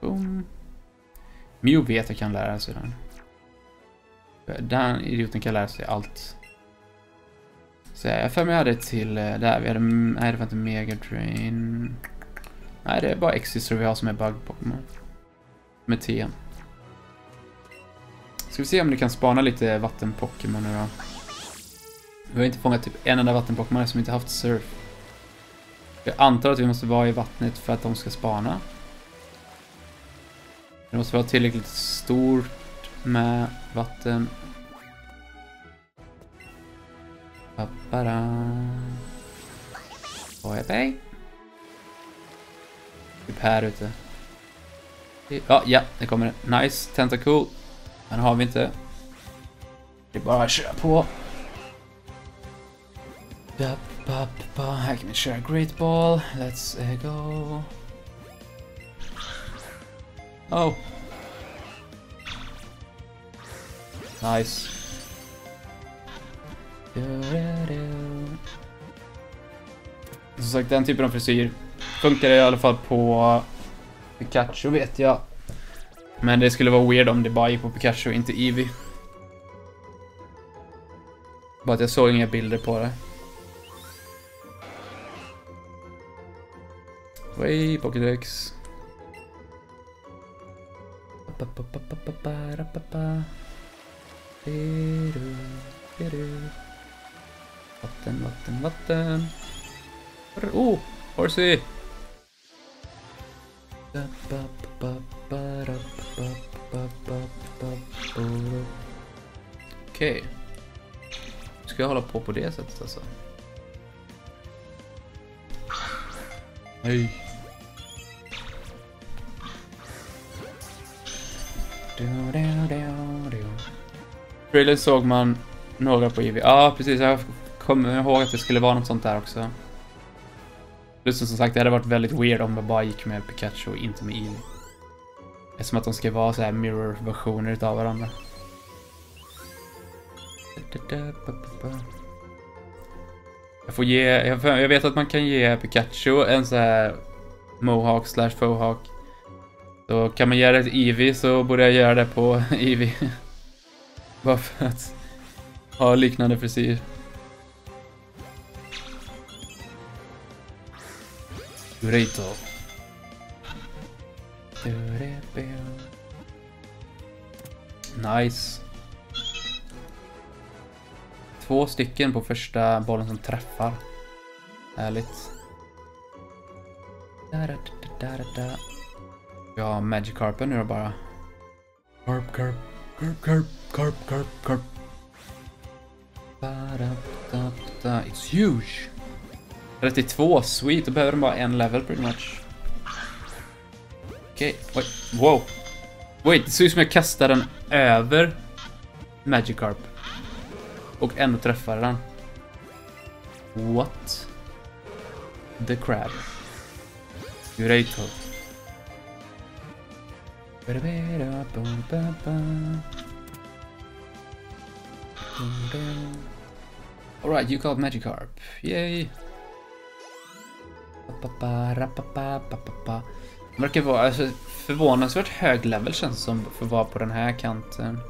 Boom. Mew vet jag kan lära sig den. Den idioten kan lära sig allt. Så jag för mig hade till eh, där, vi hade, nej det var inte Mega Drain. Nej det är bara Exisor vi har som är bug Pokémon. Med TM. Ska vi se om du kan spana lite vattenpokémon nu då. Vi har inte fångat typ en enda vattenpokémon som inte haft surf. Jag antar att vi måste vara i vattnet för att de ska spana. Det måste vara tillräckligt stort med vatten. Ba-ba-da. Är det? Typ här ute. Ja, ja, det kommer det. Nice, tentacool. Den har vi inte. Det är bara att köra på. Här kan vi köra Great Ball. Let's uh, go. Oh. Nice. Som sagt, den typen av frisyr funkar i alla fall på Pikachu vet jag. Men det skulle vara weird om det bara gick på Pikachu, inte Eevee. Bara att jag såg inga bilder på det. Way, Pokédex. Vatten, vatten, vatten. Oh, Horsey! Okej. Okay. Ska jag hålla på på det sättet alltså? Nej. Trailern såg man några på Eevee. Ja, precis. Jag kommer ihåg att det skulle vara något sånt där också. Plus som sagt, det hade varit väldigt weird om man bara gick med Pikachu och inte med Eevee. Eftersom att de ska vara så här mirror-versioner utav varandra. Jag får ge, jag, vet att man kan ge Pikachu en så här Mohawk slash Fohawk. Så kan man göra det till Eevee så borde jag göra det på Eevee. Bara för att ha liknande frisyr. Great Nice. Två stycken på första bollen som träffar. Härligt. Vi har Magikarpen nu då bara. Carp, carp, carp, carp, carp, carp, carp. It's huge! 32, sweet. Då behöver de bara en level pretty much. Okej, okay. wow. Wait, det ser ut som jag kastar den över Magikarp. Och ändå träffar den. What? The crab. Great hope. Alright, you called Magikarp. Yay! Det verkar vara alltså, förvånansvärt hög level känns det som för att vara på den här kanten.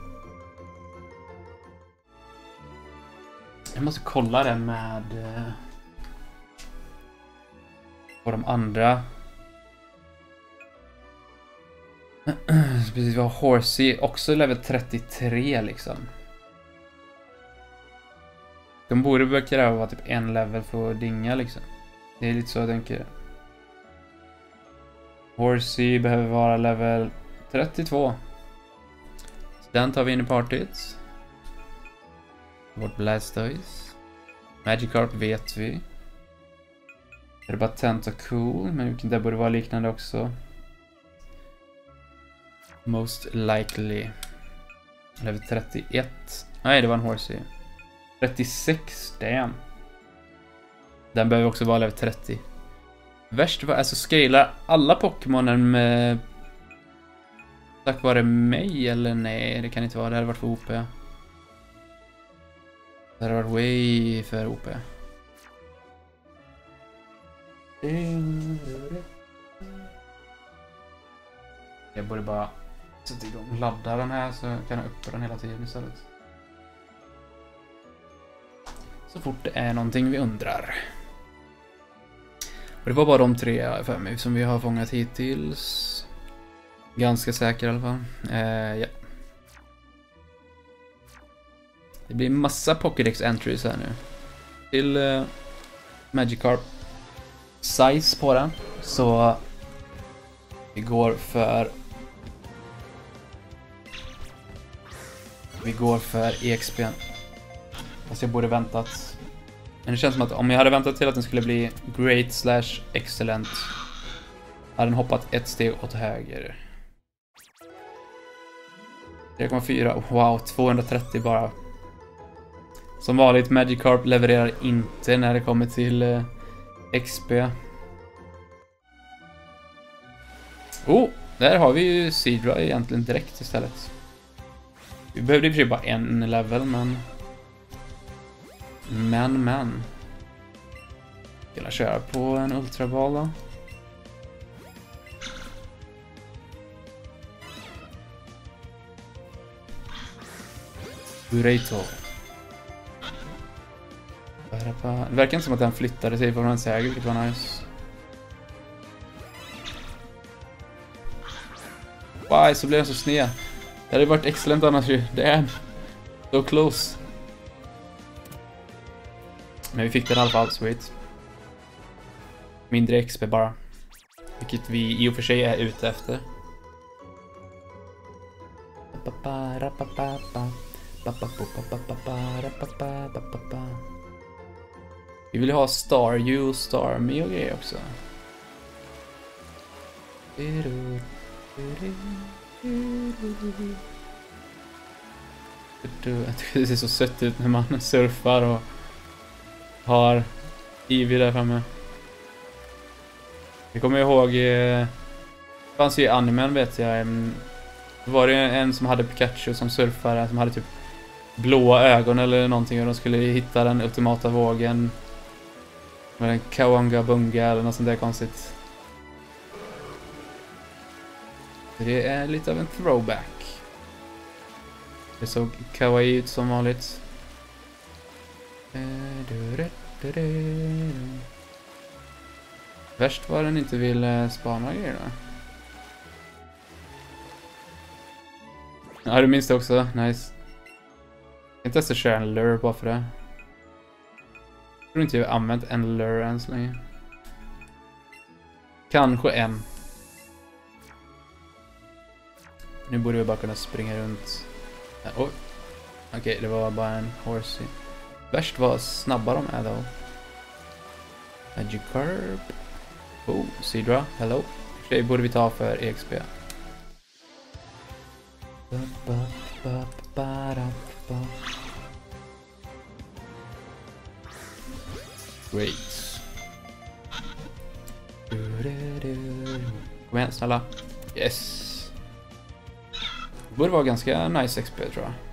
Jag måste kolla det med... Eh, på de andra. Precis, vi har Horsey, också level 33 liksom. De borde börja kräva typ en level för att dinga liksom. Det är lite så jag tänker. Horsey e behöver vara level 32. Så den tar vi in i partyt. Vårt Blastoise. Magikarp vet vi. Det är bara Tentacool, men det borde vara liknande också. Most likely. Level 31. Nej, det var en Horsey. 36, e. damn. Den behöver också vara level 30. Värst var, alltså scala alla Pokémonen med... Tack vare mig eller nej, det kan inte vara. Det hade varit för OP. Det hade varit way för OP. Jag borde bara sätta igång ladda den här så kan jag uppe den hela tiden istället. Så fort det är någonting vi undrar. Och det var bara de tre för mig som vi har fångat hittills. Ganska säker i alla fall. Eh, ja. Det blir massa Pokédex entries här nu. Till eh, Magikarp size på den. Så vi går för... Vi går för EXP. Fast jag borde väntat. Men det känns som att om jag hade väntat till att den skulle bli Great slash Excellent hade den hoppat ett steg åt höger. 3,4. Wow, 230 bara. Som vanligt, Magikarp levererar inte när det kommer till eh, XP. Oh, där har vi ju Seedra egentligen direkt istället. Vi behövde i och för sig bara en level, men... Men, men. Kunna köra på en ultraball då. Burrito. Det verkar inte som att den flyttade sig från en säger, vilket typ, var nice. Why, så blev den så sned. Det hade varit excellent annars ju. Damn. So close. Men vi fick den i alla fall, sweet. Mindre XP bara. Vilket vi i och för sig är ute efter. Vi vill ha Star You Star Me och grejer också. Jag tycker det ser så sött ut när man surfar och har Ivy där framme. Jag kommer ihåg, eh, det fanns ju i animen vet jag, då var det en som hade Pikachu som surfare som hade typ blåa ögon eller någonting och de skulle hitta den ultimata vågen. Med en Kawanga Bunga eller något sånt där konstigt. Det är lite av en throwback. Det såg kawaii ut som vanligt. Värst var den inte vill spana grejer då. Ja, du minns det också. Nice. Jag kan testa att köra en lure bara för det. Jag tror inte jag har använt en lure än så länge. Kanske en. Nu borde vi bara kunna springa runt. Oj. Okej, okay, det var bara en horsey. Värst vad snabba de är då. Magikarp. Oh, Sidra. Hello. Det borde vi ta för EXP. Great. Kom igen, snälla. Yes. Det borde vara ganska nice XP tror jag.